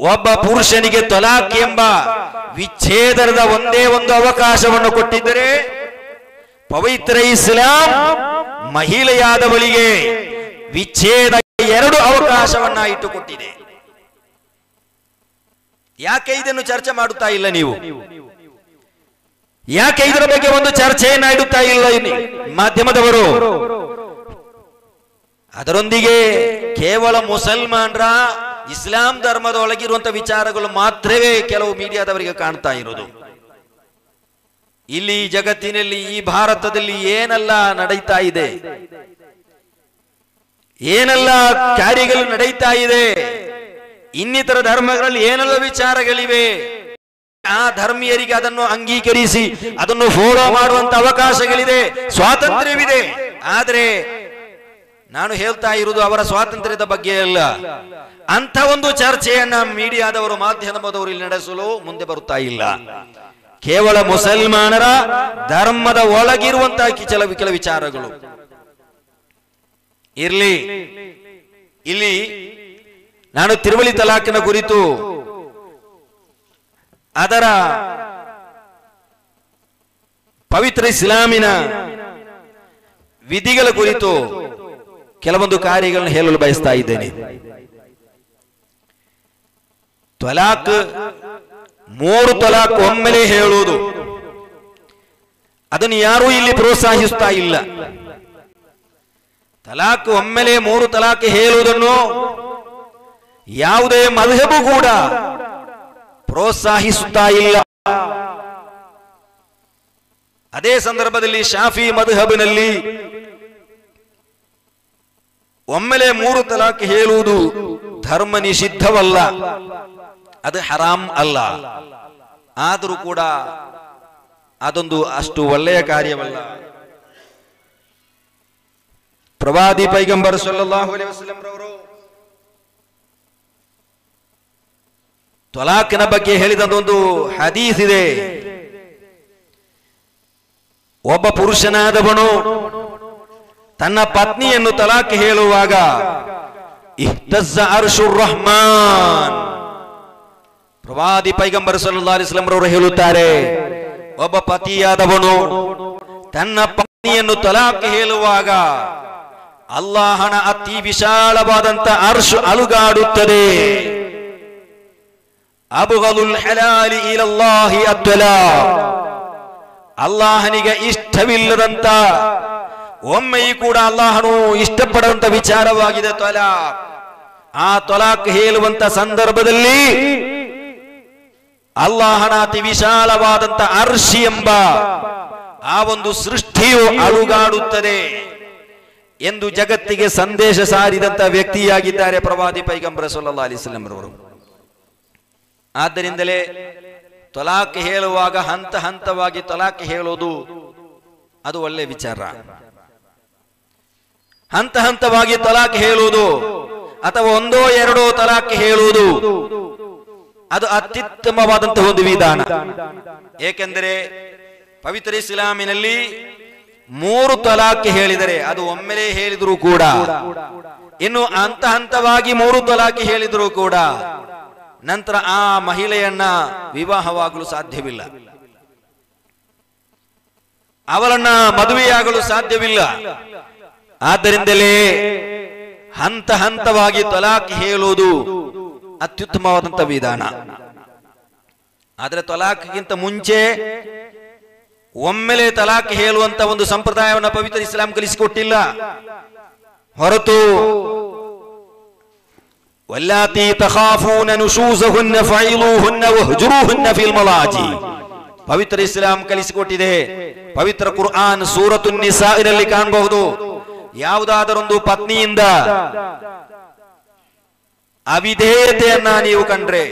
ಒಬ್ಬ ಪುರುಷನಿಗೆ ತೊಲಾಕ್ ಎಂಬ ವಿಚ್ಛೇದನದ ಒಂದೇ ಒಂದು ಅವಕಾಶವನ್ನು ಕೊಟ್ಟಿದ್ದರೆ ಪವಿತ್ರ ಇಸ್ಲಾಂ ಮಹಿಳೆಯಾದವಳಿಗೆ ವಿಚ್ಛೇದ ಎರಡು ಅವಕಾಶವನ್ನ ಇಟ್ಟುಕೊಟ್ಟಿದೆ. ಯಾಕೆ ಇದನ್ನು ಚರ್ಚೆ ಮಾಡುತ್ತಾ ಇಲ್ಲ ನೀವು? ಯಾಕೆ ಇದರ ಬಗ್ಗೆ ಒಂದು ಚರ್ಚೆಯನ್ನ ಇಡುತ್ತಾ ಇಲ್ಲ ಇಲ್ಲಿ ಮಾಧ್ಯಮದವರು? ಅದರೊಂದಿಗೆ ಕೇವಲ ಮುಸಲ್ಮಾನ್ರ ಇಸ್ಲಾಂ ಧರ್ಮದ ಒಳಗಿರುವಂತ ವಿಚಾರಗಳು ಮಾತ್ರವೇ ಕೆಲವು ಮೀಡಿಯಾದವರಿಗೆ ಕಾಣ್ತಾ ಇರೋದು ಇಲ್ಲಿ ಜಗತ್ತಿನಲ್ಲಿ, ಈ ಭಾರತದಲ್ಲಿ ಏನೆಲ್ಲ ನಡೀತಾ ಇದೆ? ಏನೆಲ್ಲ ಕಾರ್ಯಗಳು ನಡೀತಾ ಇದೆ? ಇನ್ನಿತರ ಧರ್ಮಗಳಲ್ಲಿ ಏನೆಲ್ಲ ವಿಚಾರಗಳಿವೆ? ಆ ಧರ್ಮೀಯರಿಗೆ ಅದನ್ನು ಅಂಗೀಕರಿಸಿ, ಅದನ್ನು ಫಾಲೋ ಮಾಡುವಂತ ಅವಕಾಶಗಳಿದೆ, ಸ್ವಾತಂತ್ರ್ಯವಿದೆ. ಆದ್ರೆ ನಾನು ಹೇಳ್ತಾ ಇರುವುದು ಅವರ ಸ್ವಾತಂತ್ರ್ಯದ ಬಗ್ಗೆ ಅಲ್ಲ. ಅಂತ ಒಂದು ಚರ್ಚೆಯನ್ನ ಮೀಡಿಯಾದವರು ಮಾಧ್ಯಮದವರು ಇಲ್ಲಿ ನಡೆಸಲು ಮುಂದೆ ಬರುತ್ತಾ ಇಲ್ಲ. ಕೇವಲ ಮುಸಲ್ಮಾನರ ಧರ್ಮದ ಒಳಗಿರುವಂತಹ ಕಿಚಲ ಕೆಲ ವಿಚಾರಗಳು. ಇರ್ಲಿ. ಇಲ್ಲಿ ನಾನು ತಿರುವಳಿ ತಲಾಖಿನ ಕುರಿತು ಅದರ ಪವಿತ್ರ ಇಸ್ಲಾಮಿನ ವಿಧಿಗಳ ಕುರಿತು ಕೆಲವೊಂದು ಕಾರ್ಯಗಳನ್ನು ಹೇಳಲು ಬಯಸ್ತಾ ಇದ್ದೇನೆ. ತ್ವಲಾಕ್ ಮೂರು ತಲಾಕ್ ಒಮ್ಮೆಲೆ ಹೇಳುವುದು. ಅದನ್ನು ಯಾರೂ ಇಲ್ಲಿ ಪ್ರೋತ್ಸಾಹಿಸ್ತಾ ಇಲ್ಲ. ತಲಾಕ್ ಒಮ್ಮೆಲೆ ಮೂರು ತಲಾಕ್ ಹೇಳುವುದನ್ನು ಯಾವುದೇ ಮಧಬು ಕೂಡ ಪ್ರೋತ್ಸಾಹಿಸುತ್ತಾ ಇಲ್ಲ. ಅದೇ ಸಂದರ್ಭದಲ್ಲಿ ಶಾಫಿ ಮಧುಹಬಿನಲ್ಲಿ ಒಮ್ಮೆಲೆ ಮೂರು ತಲಾಖ್ ಹೇಳುವುದು ಧರ್ಮ ನಿಷಿದ್ಧವಲ್ಲ, ಅದು ಹರಾಮ್ ಅಲ್ಲ. ಆದರೂ ಕೂಡ ಅದೊಂದು ಅಷ್ಟು ಒಳ್ಳೆಯ ಕಾರ್ಯವಲ್ಲ. ಪ್ರವಾದಿ ಪೈಗಂಬರ್ ತೊಲಾಕಿನ ಬಗ್ಗೆ ಹೇಳಿದಂದೊಂದು ಹದೀಸ್ ಇದೆ. ಒಬ್ಬ ಪುರುಷನಾದವನು ತನ್ನ ಪತ್ನಿಯನ್ನು ತಲಾಕ್ ಹೇಳುವಾಗ ಅರ್ಷುರ್ ರಹಮಾನ್. ಪ್ರವಾದಿ ಪೈಗಂಬರ್ ಸಲ್ಲಲ್ಲಾಹು ಅಲೈಹಿ ವಸಲ್ಲಂ ರವರು ಹೇಳುತ್ತಾರೆ, ಒಬ್ಬ ಪತಿಯಾದವನು ತನ್ನ ಪತ್ನಿಯನ್ನು ತಲಾಕ್ ಹೇಳುವಾಗ, ಅಲ್ಲಾಹನ ಅತಿ ವಿಶಾಲವಾದಂತ ಅರ್ಷು ಅಲುಗಾಡುತ್ತದೆ. ಅಬುಗಲುಲ್ ಹಲಾಲಿ ಇಲಲ್ಲಾಹಿ ಅಲ್ಲಾಹನಿಗೆ ಇಷ್ಟವಿಲ್ಲದಂತ ಒಮ್ಮೆಯೂ ಕೂಡ ಅಲ್ಲಾಹನು ಇಷ್ಟಪಡುವಂತ ವಿಚಾರವಾಗಿದೆ ತೊಲಾಕ್ ಆ ತೊಲಾಕ್ ಹೇಳುವಂತ ಸಂದರ್ಭದಲ್ಲಿ ಅಲ್ಲಾಹನ ಅತಿ ವಿಶಾಲವಾದಂತ ಅರ್ಷಿ ಎಂಬ ಆ ಒಂದು ಸೃಷ್ಟಿಯು ಅಳುಗಾಡುತ್ತದೆ ಎಂದು ಜಗತ್ತಿಗೆ ಸಂದೇಶ ಸಾರಿದಂತ ವ್ಯಕ್ತಿಯಾಗಿದ್ದಾರೆ ಪ್ರವಾದಿ ಪೈಗಂಬರ ಸೊಲ್ಲಾ ಅಲಿಸ್ಲಂರವರು ಆದ್ದರಿಂದಲೇ ತೊಲಾಕ್ ಹೇಳುವಾಗ ಹಂತ ಹಂತವಾಗಿ ತೊಲಾಕ್ ಹೇಳೋದು ಅದು ಒಳ್ಳೆ ವಿಚಾರ. ಹಂತ ಹಂತವಾಗಿ ತಲಾಖ್ ಹೇಳುವುದು ಅಥವಾ ಒಂದೋ ಎರಡೋ ತಲಾಖ್ ಹೇಳುವುದು ಅದು ಅತ್ಯುತ್ತಮವಾದಂತಹ ಒಂದು ವಿಧಾನ. ಏಕೆಂದರೆ ಪವಿತ್ರ ಇಸ್ಲಾಮಿನಲ್ಲಿ ಮೂರು ತಲಾಖ್ ಹೇಳಿದರೆ ಅದು ಒಮ್ಮೆಲೆ ಹೇಳಿದರೂ ಕೂಡ, ಇನ್ನು ಹಂತ ಹಂತವಾಗಿ ಮೂರು ತಲಾಖ್ ಹೇಳಿದರೂ ಕೂಡ ನಂತರ ಆ ಮಹಿಳೆಯನ್ನ ವಿವಾಹವಾಗಲು ಸಾಧ್ಯವಿಲ್ಲ. ಅವರನ್ನ ಮದುವೆಯಾಗಲು ಸಾಧ್ಯವಿಲ್ಲ. ಆದ್ದರಿಂದಲೇ ಹಂತ ಹಂತವಾಗಿ ತಲಾಕ್ ಹೇಳುವುದು ಅತ್ಯುತ್ತಮವಾದಂತ ವಿಧಾನ. ಆದರೆ ತಲಾಕ್ಗಿಂತ ಮುಂಚೆ ಒಮ್ಮೆಲೆ ತಲಾಕ್ ಹೇಳುವಂತ ಒಂದು ಸಂಪ್ರದಾಯವನ್ನು ಪವಿತ್ರ ಇಸ್ಲಾಂ ಕಲಿಸಿಕೊಟ್ಟಿಲ್ಲ. ಹೊರತು ಪವಿತ್ರ ಇಸ್ಲಾಂ ಕಲಿಸಿಕೊಟ್ಟಿದೆ. ಪವಿತ್ರ ಕುರ್ಆನ್ ಸೂರತು ಇದರಲ್ಲಿ ಕಾಣಬಹುದು. ಯಾವುದಾದರೊಂದು ಪತ್ನಿಯಿಂದ ಅವಿಧೇಯತೆಯನ್ನ ನೀವು ಕಂಡ್ರೆ.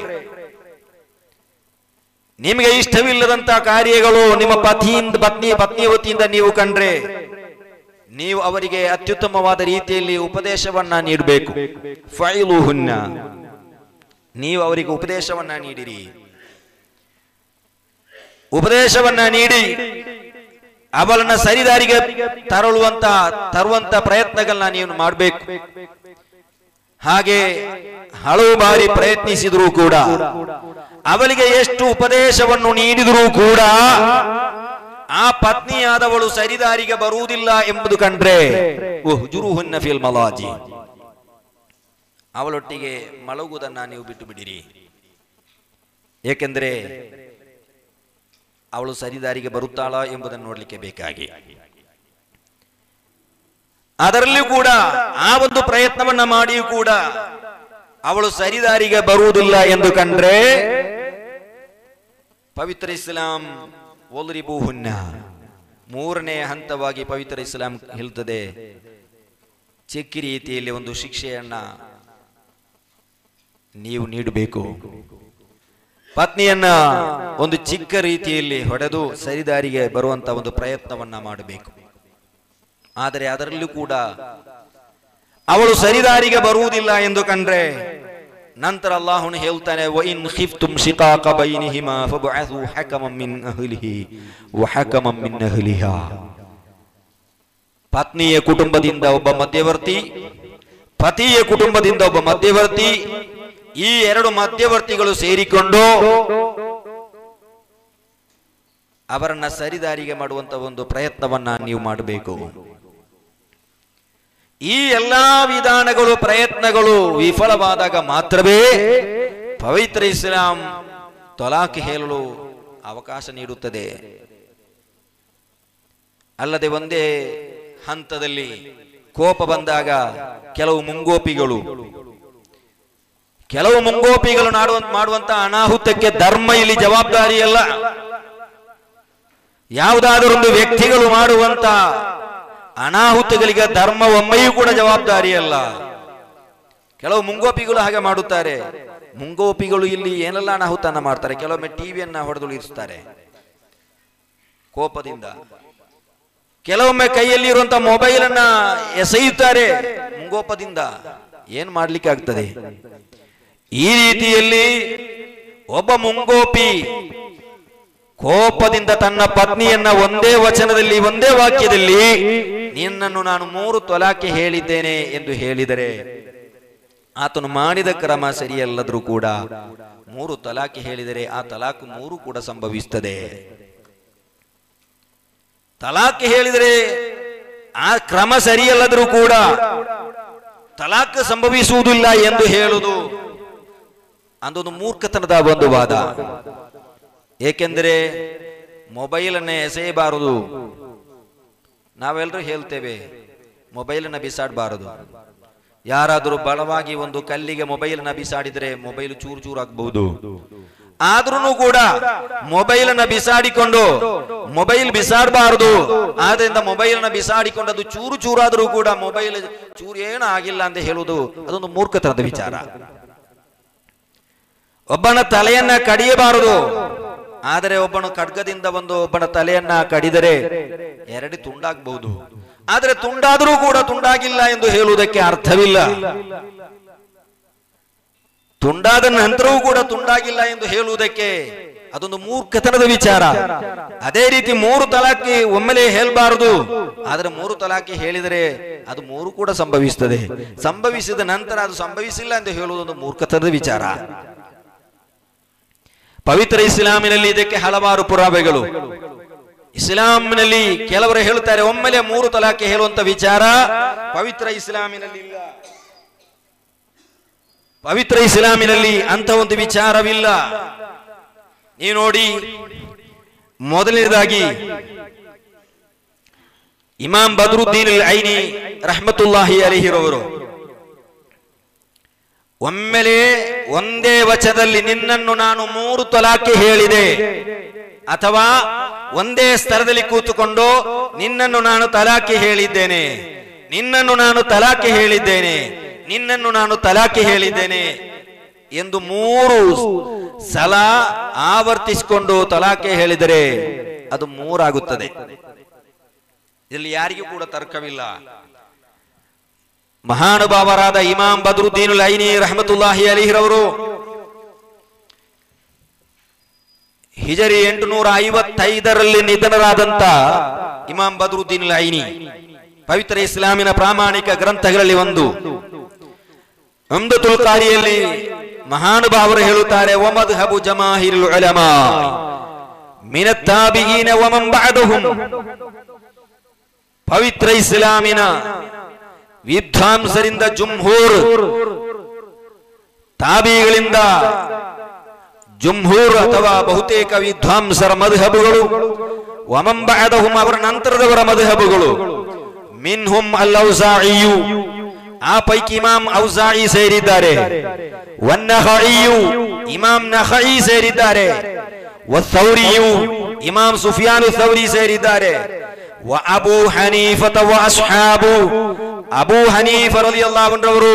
ನಿಮಗೆ ಇಷ್ಟವಿಲ್ಲದಂತ ಕಾರ್ಯಗಳು ನಿಮ್ಮ ಪತಿಯಿಂದ ಪತ್ನಿ ಪತ್ನಿಯ ವತಿಯಿಂದ ನೀವು ಕಂಡ್ರೆ, ನೀವು ಅವರಿಗೆ ಅತ್ಯುತ್ತಮವಾದ ರೀತಿಯಲ್ಲಿ ಉಪದೇಶವನ್ನ ನೀಡಬೇಕು. ಫೈಲುಹುನ್ನ. ನೀವು ಅವರಿಗೆ ಉಪದೇಶವನ್ನ ನೀಡಿರಿ. ಉಪದೇಶವನ್ನ ನೀಡಿ. ಅವಳನ್ನ ಸರಿದಾರಿಗೆ ತರಳುವಂತ, ತರುವಂತ ಪ್ರಯತ್ನಗಳನ್ನ ನೀವು ಮಾಡಬೇಕು. ಹಾಗೆ ಹಲವು ಬಾರಿ ಪ್ರಯತ್ನಿಸಿದರೂ ಕೂಡ ಅವಳಿಗೆ ಎಷ್ಟು ಉಪದೇಶವನ್ನು ನೀಡಿದರೂ ಕೂಡ ಆ ಪತ್ನಿಯಾದವಳು ಸರಿದಾರಿಗೆ ಬರುವುದಿಲ್ಲ ಎಂಬುದು ಕಂಡ್ರೆ ಹುನ್ನ ಫಿಲ್ ಮಲಾಜಿ. ಅವಳೊಟ್ಟಿಗೆ ಮಲಗುವುದನ್ನ ನೀವು ಬಿಟ್ಟು ಬಿಡಿರಿ. ಏಕೆಂದರೆ ಅವಳು ಸರಿದಾರಿಗೆ ಬರುತ್ತಾಳಾ ಎಂಬುದನ್ನು ನೋಡಲಿಕ್ಕೆ ಬೇಕಾಗಿ. ಅದರಲ್ಲಿಯೂ ಕೂಡ ಆ ಒಂದು ಪ್ರಯತ್ನವನ್ನ ಮಾಡಿಯೂ ಕೂಡ ಅವಳು ಸರಿದಾರಿಗೆ ಬರುವುದಿಲ್ಲ ಎಂದು ಕಂಡ್ರೆ, ಪವಿತ್ರ ಇಸ್ಲಾಂ ಒಲ್ರಿಬೂಹುನ್ನ ಮೂರನೇ ಹಂತವಾಗಿ ಪವಿತ್ರ ಇಸ್ಲಾಂ ಹೇಳ್ತದೆ, ಚಿಕ್ಕಿ ರೀತಿಯಲ್ಲಿ ಒಂದು ಶಿಕ್ಷೆಯನ್ನ ನೀವು ನೀಡಬೇಕು. ಪತ್ನಿಯನ್ನ ಒಂದು ಚಿಕ್ಕ ರೀತಿಯಲ್ಲಿ ಹೊಡೆದು ಸರಿದಾರಿಗೆ ಬರುವಂತ ಒಂದು ಪ್ರಯತ್ನವನ್ನ ಮಾಡಬೇಕು. ಆದರೆ ಅದರಲ್ಲೂ ಕೂಡ ಅವಳು ಸರಿದಾರಿಗೆ ಬರುವುದಿಲ್ಲ ಎಂದು ಕಂಡ್ರೆ ನಂತರ ಅಲ್ಲಾಹುನು ಹೇಳ್ತಾನೆ ವೈನ್ ಖಿಫ್ತುಂ ಶಿಕಾಕ ಬೈನಿಹಿಮಾ ಫಬ್ಅಥು ಹಕಮಂ ಮಿನ್ ಅಹ್ಲಿಹಿ ವ ಹಕಮಂ ಮಿನ್ ಅಹ್ಲಿಹಾ. ಪತ್ನಿಯ ಕುಟುಂಬದಿಂದ ಒಬ್ಬ ಮಧ್ಯವರ್ತಿ ಪತಿಯ ಕುಟುಂಬದಿಂದ ಒಬ್ಬ ಮಧ್ಯವರ್ತಿ ಈ ಎರಡು ಮಧ್ಯವರ್ತಿಗಳು ಸೇರಿಕೊಂಡು ಅವರನ್ನ ಸರಿದಾರಿಗೆ ಮಾಡುವಂತ ಒಂದು ಪ್ರಯತ್ನವನ್ನ ನೀವು ಮಾಡಬೇಕು. ಈ ಎಲ್ಲಾ ವಿಧಾನಗಳು, ಪ್ರಯತ್ನಗಳು ವಿಫಲವಾದಾಗ ಮಾತ್ರವೇ ಪವಿತ್ರ ಇಸ್ಲಾಂ ತೊಲಾಕ್ ಹೇಳಲು ಅವಕಾಶ ನೀಡುತ್ತದೆ. ಅಲ್ಲದೆ ಒಂದೇ ಹಂತದಲ್ಲಿ ಕೋಪ ಬಂದಾಗ ಕೆಲವು ಮುಂಗೋಪಿಗಳು ಕೆಲವು ಮುಂಗೋಪಿಗಳು ನಾಡುವಂತ, ಮಾಡುವಂತ ಅನಾಹುತಕ್ಕೆ ಧರ್ಮ ಇಲ್ಲಿ ಜವಾಬ್ದಾರಿಯಲ್ಲ ಯಾವುದಾದರೊಂದು ವ್ಯಕ್ತಿಗಳು ಮಾಡುವಂತ ಅನಾಹುತಗಳಿಗೆ ಧರ್ಮ ಒಮ್ಮೆಯೂ ಕೂಡ ಜವಾಬ್ದಾರಿಯಲ್ಲ ಕೆಲವು ಮುಂಗೋಪಿಗಳು ಹಾಗೆ ಮಾಡುತ್ತಾರೆ. ಮುಂಗೋಪಿಗಳು ಇಲ್ಲಿ ಏನೆಲ್ಲ ಅನಾಹುತನ ಮಾಡ್ತಾರೆ? ಕೆಲವೊಮ್ಮೆ ಟಿವಿಯನ್ನ ಹೊಡೆದುಳಿಸ್ತಾರೆ. ಕೋಪದಿಂದ. ಕೆಲವೊಮ್ಮೆ ಕೈಯಲ್ಲಿ ಇರುವಂತ ಮೊಬೈಲ್ ಅನ್ನ ಎಸೆಯುತ್ತಾರೆ. ಮುಂಗೋಪದಿಂದ. ಏನ್ ಮಾಡ್ಲಿಕ್ಕೆ ಆಗ್ತದೆ ಈ ರೀತಿಯಲ್ಲಿ ಒಬ್ಬ ಮುಂಗೋಪಿ ಕೋಪದಿಂದ ತನ್ನ ಪತ್ನಿಯನ್ನ ಒಂದೇ ವಚನದಲ್ಲಿ, ಒಂದೇ ವಾಕ್ಯದಲ್ಲಿ, ನಿನ್ನನ್ನು ನಾನು ಮೂರು ತೊಲಾಕೆ ಹೇಳಿದ್ದೇನೆ ಎಂದು ಹೇಳಿದರೆ, ಆತನು ಮಾಡಿದ ಕ್ರಮ ಸರಿಯಲ್ಲದರೂ ಕೂಡ ಮೂರು ತಲಾಖೆ ಹೇಳಿದರೆ ಆ ತಲಾಖು ಮೂರು ಕೂಡ ಸಂಭವಿಸುತ್ತದೆ. ತಲಾಖ್ ಹೇಳಿದರೆ ಆ ಕ್ರಮ ಸರಿಯಲ್ಲದರೂ ಕೂಡ ತಲಾಖ್ ಸಂಭವಿಸುವುದಿಲ್ಲ ಎಂದು ಹೇಳುವುದು ಅದೊಂದು ಮೂರ್ಖತನದ ಒಂದು ವಾದ. ಏಕೆಂದರೆ ಮೊಬೈಲನ್ನೇ ಎಸೆಯಬಾರದು. ನಾವೆಲ್ಲರೂ ಹೇಳ್ತೇವೆ ಮೊಬೈಲ್ ಅನ್ನ ಬಿಸಾಡಬಾರದು. ಯಾರಾದರೂ ಬಲವಾಗಿ ಒಂದು ಕಲ್ಲಿಗೆ ಮೊಬೈಲ್ ಅನ್ನ ಬಿಸಾಡಿದ್ರೆ ಮೊಬೈಲ್ ಚೂರು ಚೂರು ಆಗಬಹುದು. ಆದ್ರೂ ಕೂಡ ಮೊಬೈಲ್ ಅನ್ನ ಬಿಸಾಡಿಕೊಂಡು ಮೊಬೈಲ್ ಬಿಸಾಡಬಾರದು. ಆದ್ರಿಂದ ಮೊಬೈಲನ್ನ ಬಿಸಾಡಿಕೊಂಡು ಅದು ಚೂರು ಚೂರಾದರೂ ಕೂಡ ಮೊಬೈಲ್ ಚೂರು ಏನೂ ಆಗಿಲ್ಲ ಅಂತ ಹೇಳುವುದು ಅದೊಂದು ಮೂರ್ಖತನದ ವಿಚಾರ. ಒಬ್ಬನ ತಲೆಯನ್ನ ಕಡಿಯಬಾರದು. ಆದರೆ ಒಬ್ಬನು ಖಡ್ಗದಿಂದ ಒಂದು ಒಬ್ಬನ ತಲೆಯನ್ನ ಕಡಿದರೆ ಎರಡು ತುಂಡಾಗಬಹುದು. ಆದರೆ ತುಂಡಾದರೂ ಕೂಡ ತುಂಡಾಗಿಲ್ಲ ಎಂದು ಹೇಳುವುದಕ್ಕೆ ಅರ್ಥವಿಲ್ಲ. ತುಂಡಾದ ನಂತರವೂ ಕೂಡ ತುಂಡಾಗಿಲ್ಲ ಎಂದು ಹೇಳುವುದಕ್ಕೆ ಅದೊಂದು ಮೂರ್ಖತನದ ವಿಚಾರ. ಅದೇ ರೀತಿ ಮೂರು ತಲಾಖಿ ಒಮ್ಮೆಲೆ ಹೇಳಬಾರದು. ಆದರೆ ಮೂರು ತಲಾಖಿ ಹೇಳಿದರೆ ಅದು ಮೂರು ಕೂಡ ಸಂಭವಿಸುತ್ತದೆ. ಸಂಭವಿಸಿದ ನಂತರ ಅದು ಸಂಭವಿಸಿಲ್ಲ ಎಂದು ಹೇಳುವುದೊಂದು ಮೂರ್ಖತನದ ವಿಚಾರ. ಪವಿತ್ರ ಇಸ್ಲಾಮಿನಲ್ಲಿ ಇದಕ್ಕೆ ಹಲವಾರು ಪುರಾವೆಗಳು. ಇಸ್ಲಾಂನಲ್ಲಿ ಕೆಲವರು ಹೇಳುತ್ತಾರೆ ಒಮ್ಮೆಲೆ ಮೂರು ತಲಾಖೆ ಹೇಳುವಂತ ವಿಚಾರ ಪವಿತ್ರ ಇಸ್ಲಾಮಿನಲ್ಲಿ ಇಲ್ಲ. ಪವಿತ್ರ ಇಸ್ಲಾಮಿನಲ್ಲಿ ಅಂತ ಒಂದು ವಿಚಾರವಿಲ್ಲ. ನೀವು ನೋಡಿ, ಮೊದಲನೇದಾಗಿ ಇಮಾಮ್ ಬದ್ರುದ್ದೀನ್ ಐನಿ ರಹಮತುಲ್ಲಾಹಿ ಅಲಿಹಿರವರು ಒಮ್ಮೆಲೆ ಒಂದೇ ವಚದಲ್ಲಿ ನಿನ್ನನ್ನು ನಾನು ಮೂರು ತಲಾಖೆ ಹೇಳಿದೆ. ಅಥವಾ ಒಂದೇ ಸ್ಥಳದಲ್ಲಿ ಕೂತುಕೊಂಡು ನಿನ್ನನ್ನು ನಾನು ತಲಾಖೆ ಹೇಳಿದ್ದೇನೆ. ನಿನ್ನನ್ನು ನಾನು ತಲಾಖೆ ಹೇಳಿದ್ದೇನೆ. ನಿನ್ನನ್ನು ನಾನು ತಲಾಖೆ ಹೇಳಿದ್ದೇನೆ ಎಂದು ಮೂರು ಸಲ ಆವರ್ತಿಸಿಕೊಂಡು ತಲಾಖೆ ಹೇಳಿದರೆ ಅದು ಮೂರಾಗುತ್ತದೆ. ಇಲ್ಲಿ ಯಾರಿಗೂ ಕೂಡ ತರ್ಕವಿಲ್ಲ. ಮಹಾನುಭಾವರಾದ ಇಮಾಮ್ ಬದ್ರುದ್ದೀನ್ ಲೈನಿ ರಹಮತುಲ್ಲಾಹಿ ಅಲಿಹಿರವರು ಹಿಜರಿ ಎಂಟುನೂರ ಐವತ್ತೈದರಲ್ಲಿ ನಿಧನರಾದಂತ ಇಮಾಮ್ ಬದ್ರುದ್ದೀನ್ ಲೈನಿ ಪವಿತ್ರ ಇಸ್ಲಾಮಿನ ಪ್ರಾಮಾಣಿಕ ಗ್ರಂಥಗಳಲ್ಲಿ ಒಂದು. ಅಮ್ದತುಲ್ ಕಾರಿಯಲ್ಲಿ ಮಹಾನುಭಾವರು ಹೇಳುತ್ತಾರೆ ಒಮದ್ ಹಬು ಜಮಾಹಿಲ್ ಪವಿತ್ರ ಇಸ್ಲಾಮಿನ ವಿದ್ವಾಂಸರಿಂದ ಜುಮ್ಹೂರ್, ತಾಬಿಗಳಿಂದ ಜುಮ್ಹೂರ್ ಅಥವಾ ಬಹುತೇಕ ವಿದ್ವಾಂಸರ ಮಧುಹಬುಗಳು, ವಮಂಬಾದಹುಂ ಅವರ ನಂತರದವರ ಮಧುಹಬುಗಳು, ಮಿನ್ಹುಂ ಅಲ್ ಔಸಾಯಿಯು ಆ ಪೈಕಿ ಇಮಾಮ್ ಔಸಾಯಿ ಸೇರಿದ್ದಾರೆ. ವನ್ನಹಯಿಯು ಇಮಾಮ್ ನಹಯಿ ಸೇರಿದ್ದಾರೆ. ವಸೌರಿಯು ಇಮಾಮ್ ಸುಫಿಯಾನು ಸೌರಿ ಸೇರಿದ್ದಾರೆ. ವ ಅಬು ಹನೀಫತ ವ ಅಸ್ಹಾಬು ಅಬೂ ಹನೀಫ ರಲಿಯಲ್ಲಾಹು ಅನ್ಹವರು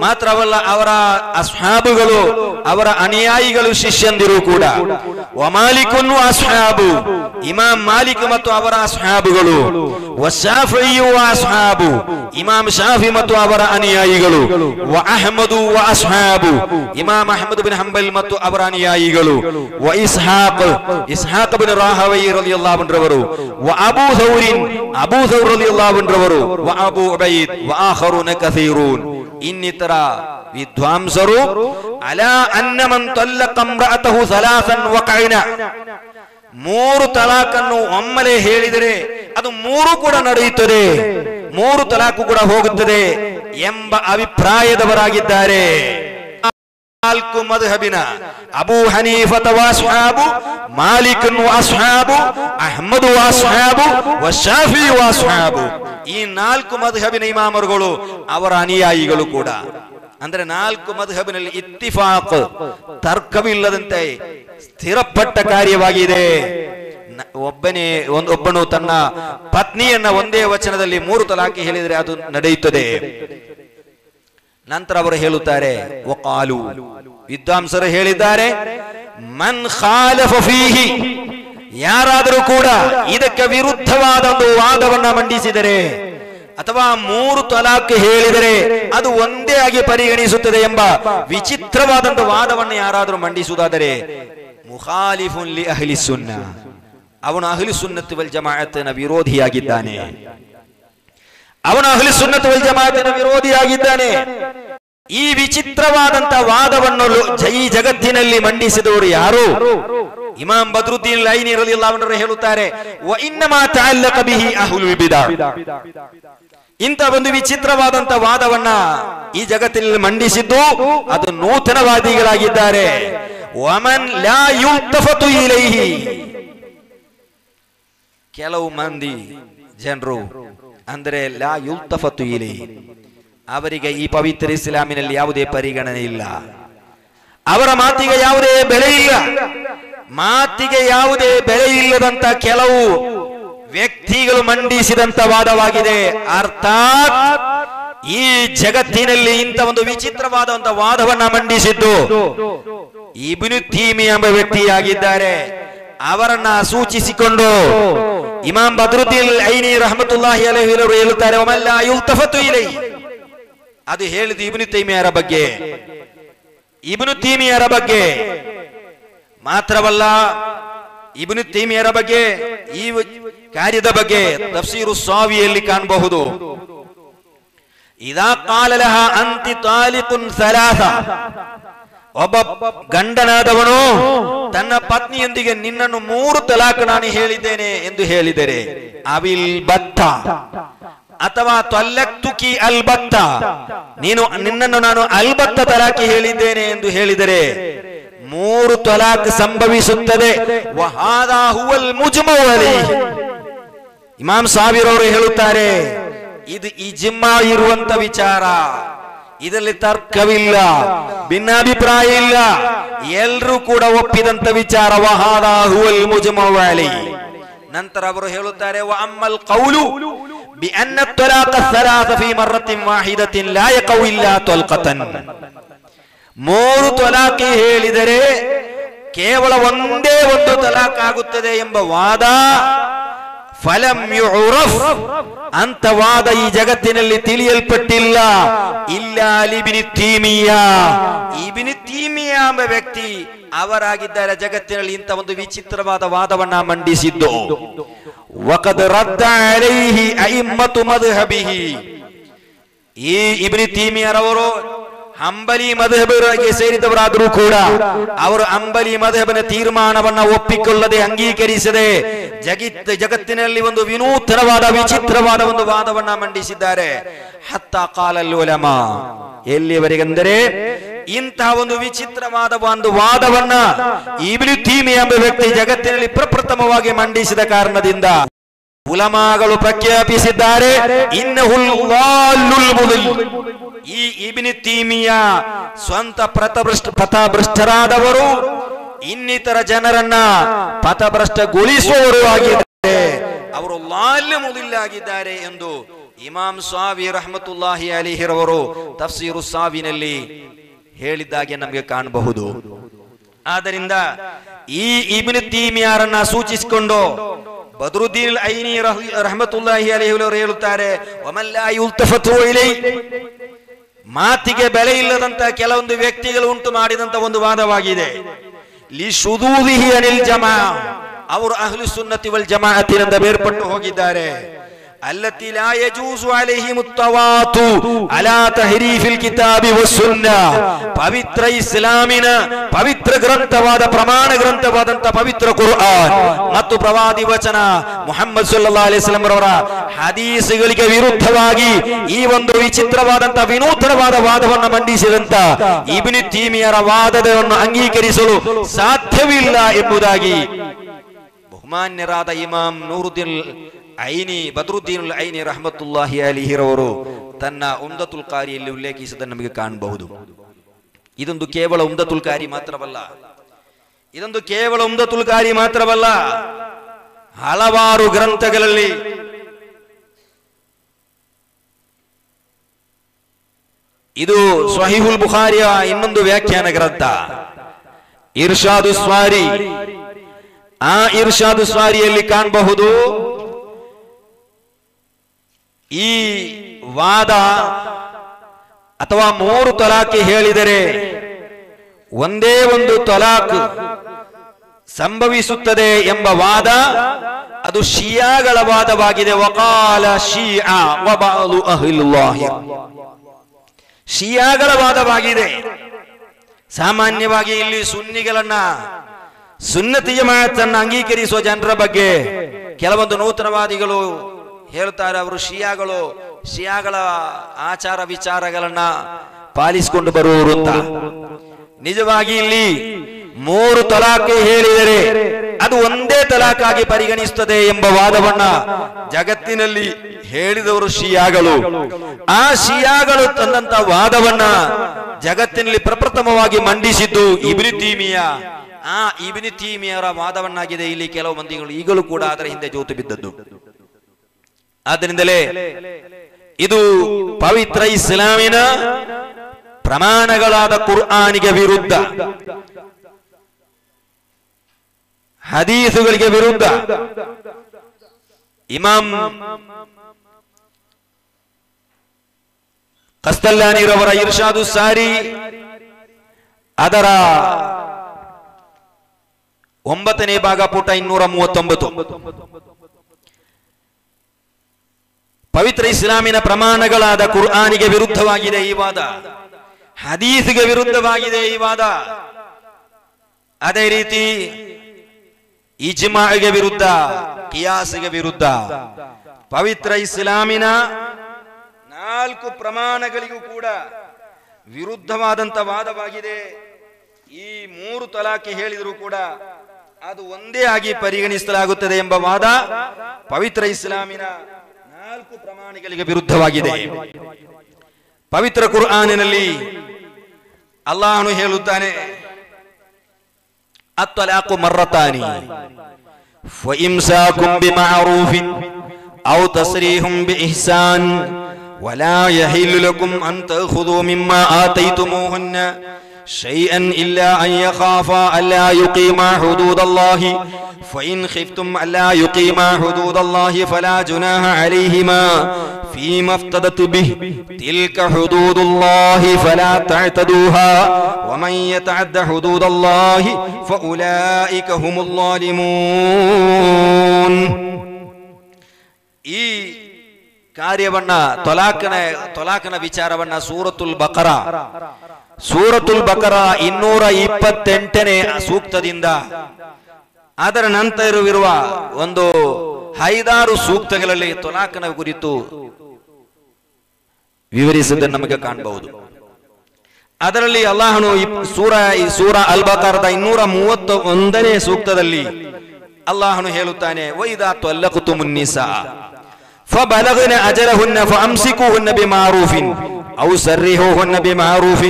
ಮಾತ್ರವಲ್ಲ ಅವರ ಅಸ್ಹಾಬುಗಳು ಅವರ ಅನುಯಾಯಿಗಳು ಶಿಷ್ಯಂದಿರು ಕೂಡ ವ ಮಾಲಿಕುನ್ ವ ಅಸ್ಹಾಬು ಇಮಾಮ್ ಮಾಲಿಕ್ ಮತ್ತು ಅವರ ಅಸ್ಹಾಬುಗಳು ವ ಶಾಫಿಯು ವ ಅಸ್ಹಾಬು ಇಮಾಮ್ ಶಾಫಿ ಮತ್ತು ಅವರ ಅನುಯಾಯಿಗಳು ವ ಅಹಮದು ವ ಅಸ್ಹಾಬು ಇಮಾಮ್ ಅಹಮದ್ ಬಿನ್ ಹಂಬಲ್ ಮತ್ತು ಅವರ ಅನುಯಾಯಿಗಳು ವ ಇಸ್ಹಾಕ್ ಇಸ್ಹಾಕ್ ಬಿನ್ ರಾಹವೈ ರಲಿಯಲ್ಲಾಹು ಅನ್ಹವರು ವ ಅಬೂ ಥೌರಿನ್ ಅಬೂ ಥೌರ್ ರಲಿಯಲ್ಲಾಹು ಅನ್ಹವರು ವ ಅಬೂ ಉಬೈದ್ ವ ಆಖರುನ ಕಸೀರೂನ್ ಇನ್ನಿತರ ವಿದ್ವಾಂಸರು ಅಲಾ ಅನ್ನ ಮನ್ ತಲ್ಲಕ ಅಮ್ರಅತಹು ಸಲಾಸನ್ ವಕೈನ ಮೂರು ತಲಾಕನ್ನು ಒಮ್ಮಲೆ ಹೇಳಿದರೆ ಅದು ಮೂರು ಕೂಡ ನಡೆಯುತ್ತದೆ. ಮೂರು ತಲಾಕು ಕೂಡ ಹೋಗುತ್ತದೆ ಎಂಬ ಅಭಿಪ್ರಾಯದವರಾಗಿದ್ದಾರೆ. ನಾಲ್ಕು ಮದ್ಹಬಿನ ಅಬೂ ಹನೀಫತ ವಾಸ್ಹಾಬು ಮಾಲಿಕ್ ವಾಸ್ಹಾಬು, ಅಹ್ಮದ್ ವಾಸ್ಹಾಬು, ವಶಾಫಿ ವಾಸ್ಹಾಬು. ಈ ನಾಲ್ಕು ಮದ್ಹಬಿನ ಇಮಾಮರುಗಳು ಅವರ ಅನುಯಾಯಿಗಳು ಕೂಡ. ಅಂದ್ರೆ ನಾಲ್ಕು ಮದ್ಹಬಿನಲ್ಲಿ ಇತ್ತಿಫಾಕ್, ತರ್ಕವಿಲ್ಲದಂತೆ ಸ್ಥಿರಪಟ್ಟ ಕಾರ್ಯವಾಗಿದೆ. ಒಬ್ಬನೇ ಒಬ್ಬನು ತನ್ನ ಪತ್ನಿಯನ್ನ ಒಂದೇ ವಚನದಲ್ಲಿ ಮೂರು ತಲಾಖಿ ಹೇಳಿದರೆ ಅದು ನಡೆಯುತ್ತದೆ. ನಂತರ ಅವರು ಹೇಳುತ್ತಾರೆ, ಒಕಾಲು. ವಿದ್ವಾಂಸರು ಹೇಳಿದ್ದಾರೆ, ಮನ್ ಫೀಹಿ. ಯಾರಾದರೂ ಕೂಡ ಇದಕ್ಕೆ ವಿರುದ್ಧವಾದ ಒಂದು ವಾದವನ್ನ ಮಂಡಿಸಿದರೆ, ಅಥವಾ ಮೂರು ತಲಾಖ್ ಹೇಳಿದರೆ, ಅದು ಒಂದೇ ಆಗಿ ಪರಿಗಣಿಸುತ್ತದೆ ಎಂಬ ವಿಚಿತ್ರವಾದಂತಹ ವಾದವನ್ನು ಯಾರಾದರೂ ಮಂಡಿಸುವುದಾದರೆ, ಮುಖಾಲಿಫುನ್ ಅಹ್ಲಿ ಸುನ್ನ. ಅವನು ಅಹ್ಲಿ ಸುನ್ನತ್ ವಲ್ ಜಮಾಯತ್ನ ವಿರೋಧಿಯಾಗಿದ್ದಾನೆ. ಅವನು ಅಹಲಿ ಸುನ್ನತ್ ವಲ್ ಜಮಾತಿನ ವಿರೋಧಿಯಾಗಿದ್ದಾನೆ. ಈ ವಿಚಿತ್ರವಾದಂತ ವಾದವನ್ನು ಈ ಜಗತ್ತಿನಲ್ಲಿ ಮಂಡಿಸಿದವರು ಯಾರು? ಇಮಾಮ್ ಬದ್ರುದ್ದೀನ್ ಲೈನ್ ಇರಲಿಲ್ಲ ಅವನರು ಹೇಳುತ್ತಾರೆ ಇಂಥ ಒಂದು ವಿಚಿತ್ರವಾದಂತ ವಾದವನ್ನ ಈ ಜಗತ್ತಿನಲ್ಲಿ ಮಂಡಿಸಿದ್ದು ಅದು ನೂತನವಾದಿಗಳಾಗಿದ್ದಾರೆ. ಇಲೈಹಿ. ಕೆಲವು ಮಂದಿ ಜನರು ಅಂದರೆ ಲಾ ಯುಲ್ತಫತು ಇಲಿ ಅವರಿಗೆ ಈ ಪವಿತ್ರ ಇಸ್ಲಾಮಿನಲ್ಲಿ ಯಾವುದೇ ಪರಿಗಣನೆ ಇಲ್ಲ. ಅವರ ಮಾತಿಗೆ ಯಾವುದೇ ಬೆಲೆ ಇಲ್ಲ. ಮಾತಿಗೆ ಯಾವುದೇ ಬೆಲೆ ಇಲ್ಲದಂತ ಕೆಲವು ವ್ಯಕ್ತಿಗಳು ಮಂಡಿಸಿದಂತ ವಾದವಾಗಿದೆ ಅರ್ಥಾತ್ ಈ ಜಗತ್ತಿನಲ್ಲಿ ಇಂಥ ಒಂದು ವಿಚಿತ್ರವಾದಂತ ವಾದವನ್ನ ಮಂಡಿಸಿದ್ದು ಇಬ್ನು ಎಂಬ ವ್ಯಕ್ತಿಯಾಗಿದ್ದಾರೆ. ಅವರನ್ನ ಸೂಚಿಸಿಕೊಂಡು ಇಮಾಮ್ ಬದ್ರುದ್ದೀನ್ ಐನಿ ರಹಮತುಲ್ಲಾಹಿ ಅಲೈಹಿ ಅವರು ಹೇಳುತ್ತಾರೆ, ಒಮಲ್ಲ ಯುಲ್ತಫತು ಇಲೈ. ಅದು ಹೇಳಿದ ಇಬ್ನು ತೈಮಿಯರ ಬಗ್ಗೆ. ಇಬ್ನು ತೈಮಿಯರ ಬಗ್ಗೆ. ಮಾತ್ರವಲ್ಲ, ಇಬ್ನು ತೈಮಿಯರ ಬಗ್ಗೆ, ಈ ಕಾರ್ಯದ ಬಗ್ಗೆ ತಫ್ಸೀರು ಸಾವಿಯಲ್ಲಿ ಕಾಣಬಹುದು. ಇದಾ ಕಾಲಲಹ ಅಂತಿ ತಾಲಿಕುನ್ ಸಲಾಸ. ಒಬ್ಬ ಗಂಡನಾದವನು ತನ್ನ ಪತ್ನಿಯೊಂದಿಗೆ ನಿನ್ನನ್ನು ಮೂರು ತಲಾಕ್ ನಾನು ಹೇಳಿದ್ದೇನೆ ಎಂದು ಹೇಳಿದರೆ, ಅವಿಲ್ ಬತ್ತ ಅಥವಾ ತೊಲ್ಲಕ್ತುಕಿ ಅಲ್ಬತ್ತ ನೀನು ನಿನ್ನನ್ನು ನಾನು ಅಲ್ಬತ್ತ ತಲಾಖಿ ಹೇಳಿದ್ದೇನೆ ಎಂದು ಹೇಳಿದರೆ, ಮೂರು ತಲಾಕ್ ಸಂಭವಿಸುತ್ತದೆ. ಇಮಾಮ್ ಸಾವಿರವರು ಹೇಳುತ್ತಾರೆ, ಇದು ಇಜ್ಮಾ ಇರುವಂತ ವಿಚಾರ. ಇದರಲ್ಲಿ ತರ್ಕವಿಲ್ಲ, ಭಿನ್ನಾಭಿಪ್ರಾಯ ಇಲ್ಲ. ಎಲ್ಲರೂ ಕೂಡ ಒಪ್ಪಿದಂತ ವಿಚಾರ ವಹಾದ ಹುವಲ್ ಮುಜಮವಾಲಿ ನಂತರ ಅವರು ಹೇಳುತ್ತಾರೆ ಅಮ್ಮಲ್ ಕೌಲು ತ್ವಲಾಕ ಸಲಾಸ ಫಿ ಮರ್ರತಿನ್ ವಾಹಿದತಿನ್ ಲಾ ಯಕೌ ಇಲ್ಲಾ ತೊಲ್ಕತನ್ ಮೂರು ತಲಾಖಿ ಹೇಳಿದರೆ ಕೇವಲ ಒಂದೇ ಒಂದು ತಲಾಖ್ ಆಗುತ್ತದೆ ಎಂಬ ವಾದ ಫಲಂ ಯುರಫ್ ಅಂತ ವಾದ ಈ ಜಗತ್ತಿನಲ್ಲಿ ತಿಳಿಯಲ್ಪಟ್ಟಿಲ್ಲ ಇಲ್ಲ ಅಲಿಬಿನಿ ತೀಮಿಯ ಇಬಿನಿ ತೀಮಿಯ ಎಂಬ ವ್ಯಕ್ತಿ ಅವರಾಗಿದ್ದಾರೆ ಜಗತ್ತಿನಲ್ಲಿ ಇಂಥ ಒಂದು ವಿಚಿತ್ರವಾದ ವಾದವನ್ನ ಮಂಡಿಸಿದ್ದು ವಕದ್ ರದ್ದ ಅಲೈಹಿ ಅಯಿಮ್ಮತು ಮದ್ಹಬಿಹಿ ಈ ಇಬ್ನಿ ತೀಮಿಯರವರು ಅಂಬಲಿ ಮಧಬರಿಗೆ ಸೇರಿದವರಾದರೂ ಕೂಡ ಅವರು ಅಂಬಲಿ ಮಧಬನ ತೀರ್ಮಾನವನ್ನ ಒಪ್ಪಿಕೊಳ್ಳದೆ, ಅಂಗೀಕರಿಸದೆ, ಜಗಿತ್ ಜಗತ್ತಿನಲ್ಲಿ ಒಂದು ವಿನೂತನವಾದ, ವಿಚಿತ್ರವಾದ ಒಂದು ವಾದವನ್ನ ಮಂಡಿಸಿದ್ದಾರೆ. ಹತ್ತ ಕಾಲಲ್ಲಿ ಒಲಮ ಎಲ್ಲಿಯವರೆಗೆಂದರೆ ಇಂತಹ ಒಂದು ವಿಚಿತ್ರವಾದ ಒಂದು ವಾದವನ್ನ ಈಬಿಲಿ ತೀಮಿ ಎಂಬ ವ್ಯಕ್ತಿ ಜಗತ್ತಿನಲ್ಲಿ ಪ್ರಪ್ರಥಮವಾಗಿ ಮಂಡಿಸಿದ ಕಾರಣದಿಂದ ಉಲಮಾಗಳು ಪ್ರಖ್ಯಾಪಿಸಿದ್ದಾರೆ. ಇನ್ನು. ಈ ಇಬಿನಿ ತೀಮಿಯ ಸ್ವಂತ ಪ್ರತಭ್ರಷ್ಟ ಪಥಭ್ರಷ್ಟರಾದವರು, ಇನ್ನಿತರ ಜನರನ್ನ ಪಥಭ್ರಷ್ಟಗೊಳಿಸುವವರು ಆಗಿದ್ದಾರೆ. ಅವರು ಲಾಲ್ಯ ಮುದಿಲ್ಲಾಗಿದ್ದಾರೆ ಎಂದು ಇಮಾಮ್ ಸಾವಿ ರಹಮತುಲ್ಲಾಹಿ ಅಲಿಹಿರವರು ತಫ್ಸೀರು ಸಾವಿನಲ್ಲಿ ಹೇಳಿದ್ದಾಗೆ ನಮಗೆ ಕಾಣಬಹುದು. ಆದ್ದರಿಂದ ಈ ಇಬ್ನ್ ತೀಮಿಯಾರನ್ನ ಸೂಚಿಸಿಕೊಂಡು ಬದ್ರುದ್ದೀನ್ ಐನಿ ರಹ್- ರಹಮತುಲ್ಲಾಹಿ ಅಲೈಹಿ ಅವರು ಹೇಳುತ್ತಾರೆ ಒಮಲ್ಲಾಯಿ ಯುಲ್ತಫತು ಇಲೈ ಮಾತಿಗೆ ಬೆಲೆ ಇಲ್ಲದಂತ ಕೆಲವೊಂದು ವ್ಯಕ್ತಿಗಳು ಉಂಟು ಮಾಡಿದಂತ ಒಂದು ವಾದವಾಗಿದೆ. ಅನಿಲ್ ಜಮಾ. ಅವರು ಅಹ್ಲು ಸುನ್ನತಿ ವಲ್ ಜಮಾಅತಿನಿಂದ ಬೇರ್ಪಟ್ಟು ಹೋಗಿದ್ದಾರೆ. التي لا يجوز عليهم التواطؤ على تحريف الكتاب والسنة ಪವಿತ್ರ ಇಸ್ಲಾಮಿನ ಪವಿತ್ರ ಗ್ರಂಥವಾದ ಪ್ರಮಾಣ ಗ್ರಂಥವಾದಂತ ಪವಿತ್ರ ಕುರ್ಆನ್ ಮತ್ತು ಪ್ರವಾದಿ ವಚನ ಮುಹಮ್ಮದ್ ಸಲ್ಲಾ ಅಲಿಸ್ಲಾಂ ರವರ ಹದೀಸುಗಳಿಗೆ ವಿರುದ್ಧವಾಗಿ ಈ ಒಂದು ವಿಚಿತ್ರವಾದಂತ ವಿನೂತನವಾದ ವಾದವನ್ನು ಮಂಡಿಸಿದಂತ ಇಬ್ನಿ ತೀಮಿಯರ ವಾದವನ್ನು ಅಂಗೀಕರಿಸಲು ಸಾಧ್ಯವಿಲ್ಲ ಎಂಬುದಾಗಿ ಬಹುಮಾನ್ಯರಾದ ಇಮಾಮ್ ನೂರುದ್ದೀನ್ ಐನಿ ಬದ್ರುದ್ದೀನ್ ಐನಿ ರಹಮತುಲ್ಲಾಹಿ ಅಲಿಹಿರವರು ತನ್ನ ಉಮ್ದತುಲ್ ಕಾರಿಯಲ್ಲಿ ಉಲ್ಲೇಖಿಸಿದ ನಮಗೆ ಕಾಣಬಹುದು. ಇದೊಂದು ಕೇವಲ ಉಮ್ದತುಲ್ ಕಾರಿ ಮಾತ್ರವಲ್ಲ. ಇದೊಂದು ಕೇವಲ ಉಮ್ದತುಲ್ ಕಾರಿ ಮಾತ್ರವಲ್ಲ. ಹಲವಾರು ಗ್ರಂಥಗಳಲ್ಲಿ ಇದು ಸ್ವಹಿಹುಲ್ ಬುಖಾರಿಯ ಇನ್ನೊಂದು ವ್ಯಾಖ್ಯಾನ ಗ್ರಂಥ. ಇರ್ಷಾದು ಸ್ವಾರಿ ಆ ಇರ್ಷಾದು ಸ್ವಾರಿಯಲ್ಲಿ ಕಾಣಬಹುದು ಈ ವಾದ ಅಥವಾ ಮೂರು ತಲಾಖಿ ಹೇಳಿದರೆ ಒಂದೇ ಒಂದು ತಲಾಖ್ ಸಂಭವಿಸುತ್ತದೆ ಎಂಬ ವಾದ ಅದು ಶಿಯಾಗಳ ವಾದವಾಗಿದೆ. ವಕಾಲ ಶಿಯಾಗಳ ವಾದವಾಗಿದೆ. ಸಾಮಾನ್ಯವಾಗಿ ಇಲ್ಲಿ ಸುನ್ನಿಗಳನ್ನ ಸುನ್ನತಿ ಮಾತನ್ನ ಅಂಗೀಕರಿಸುವ ಜನರ ಬಗ್ಗೆ ಕೆಲವೊಂದು ನೂತನವಾದಿಗಳು ಹೇಳ್ತಾರೆ ಅವರು ಶಿಯಾಗಳು. ಶಿಯಾಗಳ ಆಚಾರ ವಿಚಾರಗಳನ್ನ ಪಾಲಿಸಿಕೊಂಡು ಬರುವವರು ಅಂತ. ನಿಜವಾಗಿ ಇಲ್ಲಿ ಮೂರು ತಲಾಖ್ ಹೇಳಿದರೆ ಅದು ಒಂದೇ ತಲಾಖಾಗಿ ಪರಿಗಣಿಸುತ್ತದೆ ಎಂಬ ವಾದವನ್ನ ಜಗತ್ತಿನಲ್ಲಿ ಹೇಳಿದವರು ಶಿಯಾಗಳು. ಆ ಶಿಯಾಗಳು ತಂದಂತ ವಾದವನ್ನ ಜಗತ್ತಿನಲ್ಲಿ ಪ್ರಪ್ರಥಮವಾಗಿ ಮಂಡಿಸಿದ್ದು ಇಬ್ರಿ ಆ ಇಬ್ನಿ ತೀಮಿಯರ ವಾದವನ್ನಾಗಿದೆ ಇಲ್ಲಿ ಕೆಲವು ಮಂದಿಗಳು ಈಗಲೂ ಕೂಡ ಅದರ ಹಿಂದೆ ಜೋತು ಬಿದ್ದದ್ದು. ಆದ್ದರಿಂದಲೇ ಇದು ಪವಿತ್ರ ಇಸ್ಲಾಮಿನ ಪ್ರಮಾಣಗಳಾದ ಕುರ್ಆನಿಗೆ ವಿರುದ್ಧ, ಹದೀಸುಗಳಿಗೆ ವಿರುದ್ಧ ಇಮಾಮ್ ಕಸ್ತಲ್ಯಾನಿರವರ ಇರ್ಷಾದು ಸಾರಿ ಅದರ ಒಂಬತ್ತನೇ ಭಾಗ ಪುಟ ಇನ್ನೂರ ಮೂವತ್ತೊಂಬತ್ತು. ಪವಿತ್ರ ಇಸ್ಲಾಮಿನ ಪ್ರಮಾಣಗಳಾದ ಕುರ್ಆನಿಗೆ ವಿರುದ್ಧವಾಗಿದೆ ಈ ವಾದ. ಹದೀಸ್ಗೆ ವಿರುದ್ಧವಾಗಿದೆ ಈ ವಾದ. ಅದೇ ರೀತಿ ಇಜ್ಮಾಗೆ ವಿರುದ್ಧ, ಕಿಯಾಸಿಗೆ ವಿರುದ್ಧ. ಪವಿತ್ರ ಇಸ್ಲಾಮಿನ ನಾಲ್ಕು ಪ್ರಮಾಣಗಳಿಗೂ ಕೂಡ ವಿರುದ್ಧವಾದಂತ ವಾದವಾಗಿದೆ. ಈ ಮೂರು ತಲಾಖೆ ಹೇಳಿದರೂ ಕೂಡ ಅದು ಒಂದೇ ಆಗಿ ಪರಿಗಣಿಸಲಾಗುತ್ತದೆ ಎಂಬ ವಾದ ಪವಿತ್ರ ಇಸ್ಲಾಮಿನ ನಾಲ್ಕು ಪ್ರಮಾಣಗಳಿಗೆ ವಿರುದ್ಧವಾಗಿದೆ ಪವಿತ್ರ ಕುರ್ಆನಿನಲ್ಲಿ ಅಲ್ಲಾಹನು ಹೇಳುತ್ತಾನೆ الطلاق مرتان فإمساكم بمعروف أو تصريح بإحسان ولا يحل لكم أن تأخذوا مما آتيتموهن شيئا إلا أن يخافا ألا يقيما حدود الله فإن خفتم ألا يقيما حدود الله فلا جناح عليهما فيما افتدت به تلك حدود الله فلا تعتدوها ومن يتعد حدود الله فأولئك هم الظالمون ഈ കാര്യവണ്ണ തൊലാക്കണ തൊലാക്കണ വിചാരവണ്ണ സൂറത്തുൽ ബക്കറ ಸೂರತುಲ್ ಬಕರ ಇನ್ನೂರ ಇಪ್ಪತ್ತೆಂಟನೇ ಸೂಕ್ತದಿಂದ. ಅದರ ನಂತರವಿರುವ ಒಂದು ಐದಾರು ಸೂಕ್ತಗಳಲ್ಲಿ ತೊಲಾಕನ ಕುರಿತು ವಿವರಿಸಿದ ನಮಗೆ ಕಾಣಬಹುದು. ಅದರಲ್ಲಿ ಅಲ್ಲಾಹನು ಸೂರ ಸೂರ ಅಲ್ ಬಕರದ ಇನ್ನೂರ ಮೂವತ್ತ ಒಂದನೇ ಸೂಕ್ತದಲ್ಲಿ ಅಲ್ಲಾಹನು ಹೇಳುತ್ತಾನೆ, ವೈದಾ ತೊಲ್ಲಕುತು ಮುನ್ನಿಸಾ فبلغن أجلهن فأمسكوهن بمعروف أو سرهوهن بمعروف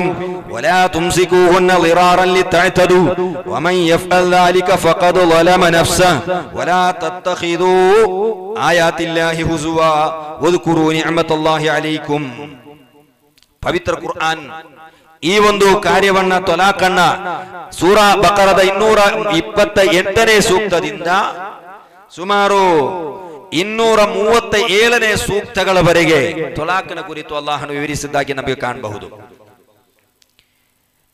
ولا تمسكوهن ضرارا لتعتدوا ومن يفعل ذلك فقد ظلم نفسه ولا تتخذوا آيات الله هزوا واذكروا نعمة الله عليكم ಪವಿತ್ರ ಕುರ್ಆನ್ ಈ ಒಂದು ಕಾರ್ಯವನ್ನ ತೊಲಾಕನ್ನ ಸೂರ ಬಕರದ ಇನ್ನೂರ ಇಪ್ಪತ್ತ ಎಂಟನೇ ಸೂಕ್ತದಿಂದ ಸುಮಾರು ಇನ್ನೂರ ಮೂವತ್ತ ಏಳನೇ ಸೂಕ್ತಗಳವರೆಗೆ ತೊಲಾಕನ ಕುರಿತು ಅಲ್ಲಾಹನು ವಿವರಿಸಿದ್ದಾಗಿ ನಮಗೆ ಕಾಣಬಹುದು.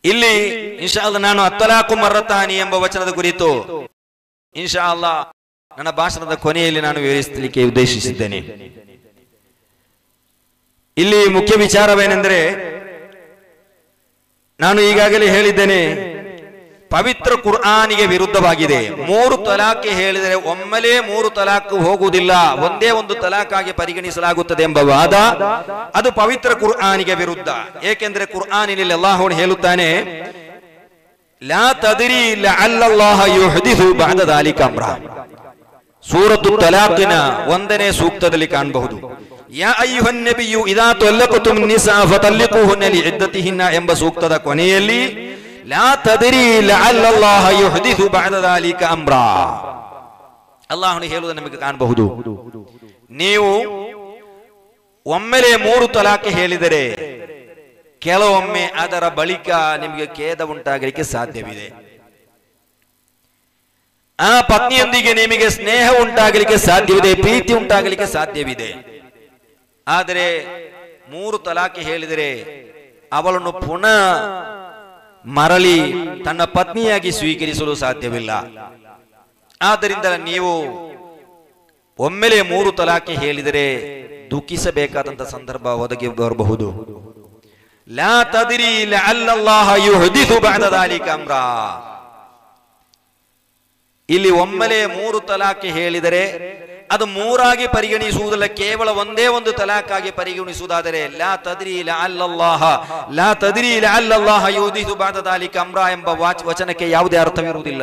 ಇಲ್ಲಿ ಇನ್ಶಾ ಅಲ್ಲಾ ನಾನು ಅತ್ತಲಾಕು ಮರತಾನಿ ಎಂಬ ವಚನದ ಕುರಿತು ಇನ್ಶಾ ಅಲ್ಲಾ ನನ್ನ ಭಾಷಣದ ಕೊನೆಯಲ್ಲಿ ನಾನು ವಿವರಿಸಲಿಕ್ಕೆ ಉದ್ದೇಶಿಸಿದ್ದೇನೆ. ಇಲ್ಲಿ ಮುಖ್ಯ ವಿಚಾರವೇನೆಂದರೆ ನಾನು ಈಗಾಗಲೇ ಹೇಳಿದ್ದೇನೆ ಪವಿತ್ರ ಕುರ್ಆನಿಗೆ ವಿರುದ್ಧವಾಗಿದೆ. ಮೂರು ತಲಾಖೆ ಹೇಳಿದರೆ ಒಮ್ಮೆಲೇ ಮೂರು ತಲಾಖ್ ಹೋಗುವುದಿಲ್ಲ. ಒಂದೇ ಒಂದು ತಲಾಖಾಗಿ ಪರಿಗಣಿಸಲಾಗುತ್ತದೆ ಎಂಬ ವಾದ ಅದು ಪವಿತ್ರ ಕುರ್ಆನಿಗೆ ವಿರುದ್ಧ. ಏಕೆಂದರೆ ಕುರ್ಆನಿನಲ್ಲಿ ಅಲ್ಲಾಹನು ಹೇಳುತ್ತಾನೆ, ಲಾ ತದರಿ ಲಅಲ್ಲಲ್ಲಾಹ ಯುಹದಿಸು ಅಮ್ರ. ಸೂರತ್ತು ತಲಾಖಿನ ಒಂದನೇ ಸೂಕ್ತದಲ್ಲಿ ಕಾಣಬಹುದು. ಎಂಬ ಸೂಕ್ತದ ಕೊನೆಯಲ್ಲಿ ಅಮ್ರ ಅಲ್ಲಾಹನು ಹೇಳುವುದು ನಿಮಗೆ ಕಾಣಬಹುದು. ನೀವು ಒಮ್ಮೆಲೆ ಮೂರು ತಲಾಖೆ ಹೇಳಿದರೆ, ಕೆಲವೊಮ್ಮೆ ಅದರ ಬಳಿಕ ನಿಮಗೆ ಖೇದ ಉಂಟಾಗಲಿಕ್ಕೆ ಸಾಧ್ಯವಿದೆ. ಆ ಪತ್ನಿಯೊಂದಿಗೆ ನಿಮಗೆ ಸ್ನೇಹ ಉಂಟಾಗಲಿಕ್ಕೆ ಸಾಧ್ಯವಿದೆ, ಪ್ರೀತಿ ಉಂಟಾಗಲಿಕ್ಕೆ ಸಾಧ್ಯವಿದೆ. ಆದರೆ ಮೂರು ತಲಾಖೆ ಹೇಳಿದರೆ, ಅವಳನ್ನು ಪುನಃ ಮರಳಿ ತನ್ನ ಪತ್ನಿಯಾಗಿ ಸ್ವೀಕರಿಸಲು ಸಾಧ್ಯವಿಲ್ಲ. ಆದ್ದರಿಂದ ನೀವು ಒಮ್ಮೆಲೆ ಮೂರು ತಲಾಖೆ ಹೇಳಿದರೆ ದುಃಖಿಸಬೇಕಾದಂತ ಸಂದರ್ಭ ಒದಗಿ ಬರಬಹುದು. ಇಲ್ಲಿ ಒಮ್ಮೆಲೆ ಮೂರು ತಲಾಖ್ ಹೇಳಿದರೆ ಅದು ಮೂರಾಗಿ ಪರಿಗಣಿಸುವುದಲ್ಲ, ಕೇವಲ ಒಂದೇ ಒಂದು ತಲಾಖಾಗಿ ಪರಿಗಣಿಸುವುದಾದರೆ, ಲಾ ತದ್ರಿ ಅಲ್ಲಲ್ಲಾಹ ಲಾ ತದ್ರಿ ಅಲ್ಲಲ್ಲಾಹ ಯೋಧಿಸು ಬಾದದಾಲಿ ಕಮ್ರ ಎಂಬ ವಾಚ್ ವಚನಕ್ಕೆ ಯಾವುದೇ ಅರ್ಥವಿರುವುದಿಲ್ಲ.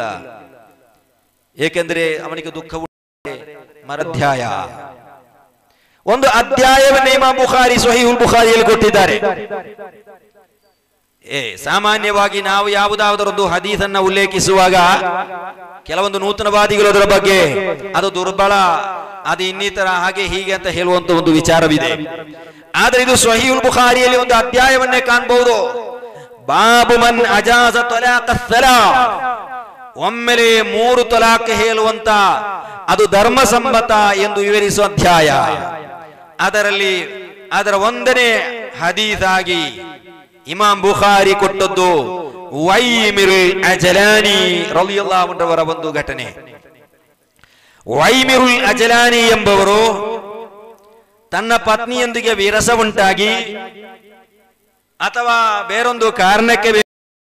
ಏಕೆಂದರೆ ಅವನಿಗೆ ದುಃಖ ಮರಧ್ಯಾಯ. ಒಂದು ಅಧ್ಯಾಯವನ್ನೇ ಇಮಾಮ್ ಬುಖಾರಿ ಸ್ವಹೀಹುಲ್ ಬುಖಾರಿಯಲ್ಲಿ ಕೊಟ್ಟಿದ್ದಾರೆ. ಏ, ಸಾಮಾನ್ಯವಾಗಿ ನಾವು ಯಾವುದಾದರೊಂದು ಹದೀಸನ್ನ ಉಲ್ಲೇಖಿಸುವಾಗ ಕೆಲವೊಂದು ನೂತನವಾದಿಗಳು ಅದರ ಬಗ್ಗೆ ಅದು ದುರ್ಬಲ, ಅದು ಇನ್ನಿತರ ಹಾಗೆ ಹೀಗೆ ಅಂತ ಹೇಳುವಂತ ಒಂದು ವಿಚಾರವಿದೆ. ಆದ್ರೆ ಇದು ಸಹಿಯುಲ್ ಬುಖಾರಿಯಲ್ಲಿ ಒಂದು ಅಧ್ಯಾಯವನ್ನೇ ಕಾಣಬಹುದು ಬಾಬು ಮನ್ ಅಜಾಜ ಒಮ್ಮೆಲೆ ಮೂರು ತಲಾಕ್ ಹೇಳುವಂತ ಅದು ಧರ್ಮ ಸಮ್ಮತ ಎಂದು ವಿವರಿಸುವ ಅಧ್ಯಾಯ. ಅದರಲ್ಲಿ ಅದರ ಒಂದನೇ ಹದೀಸಾಗಿ ಇಮಾಮ್ ಬುಖಾರಿ ಕೊಟ್ಟದ್ದು ವೈಮಿರು ಅಜಲಾನಿ ರಲಿಯಲ್ಲಾಹುರವರ ಒಂದು ಘಟನೆ ವೈಮಿರುಲ್ ಅಜಲಾನಿ ಎಂಬವರು ತನ್ನ ಪತ್ನಿಯೊಂದಿಗೆ ವಿರಸ ಉಂಟಾಗಿ ಅಥವಾ ಬೇರೊಂದು ಕಾರಣಕ್ಕೆ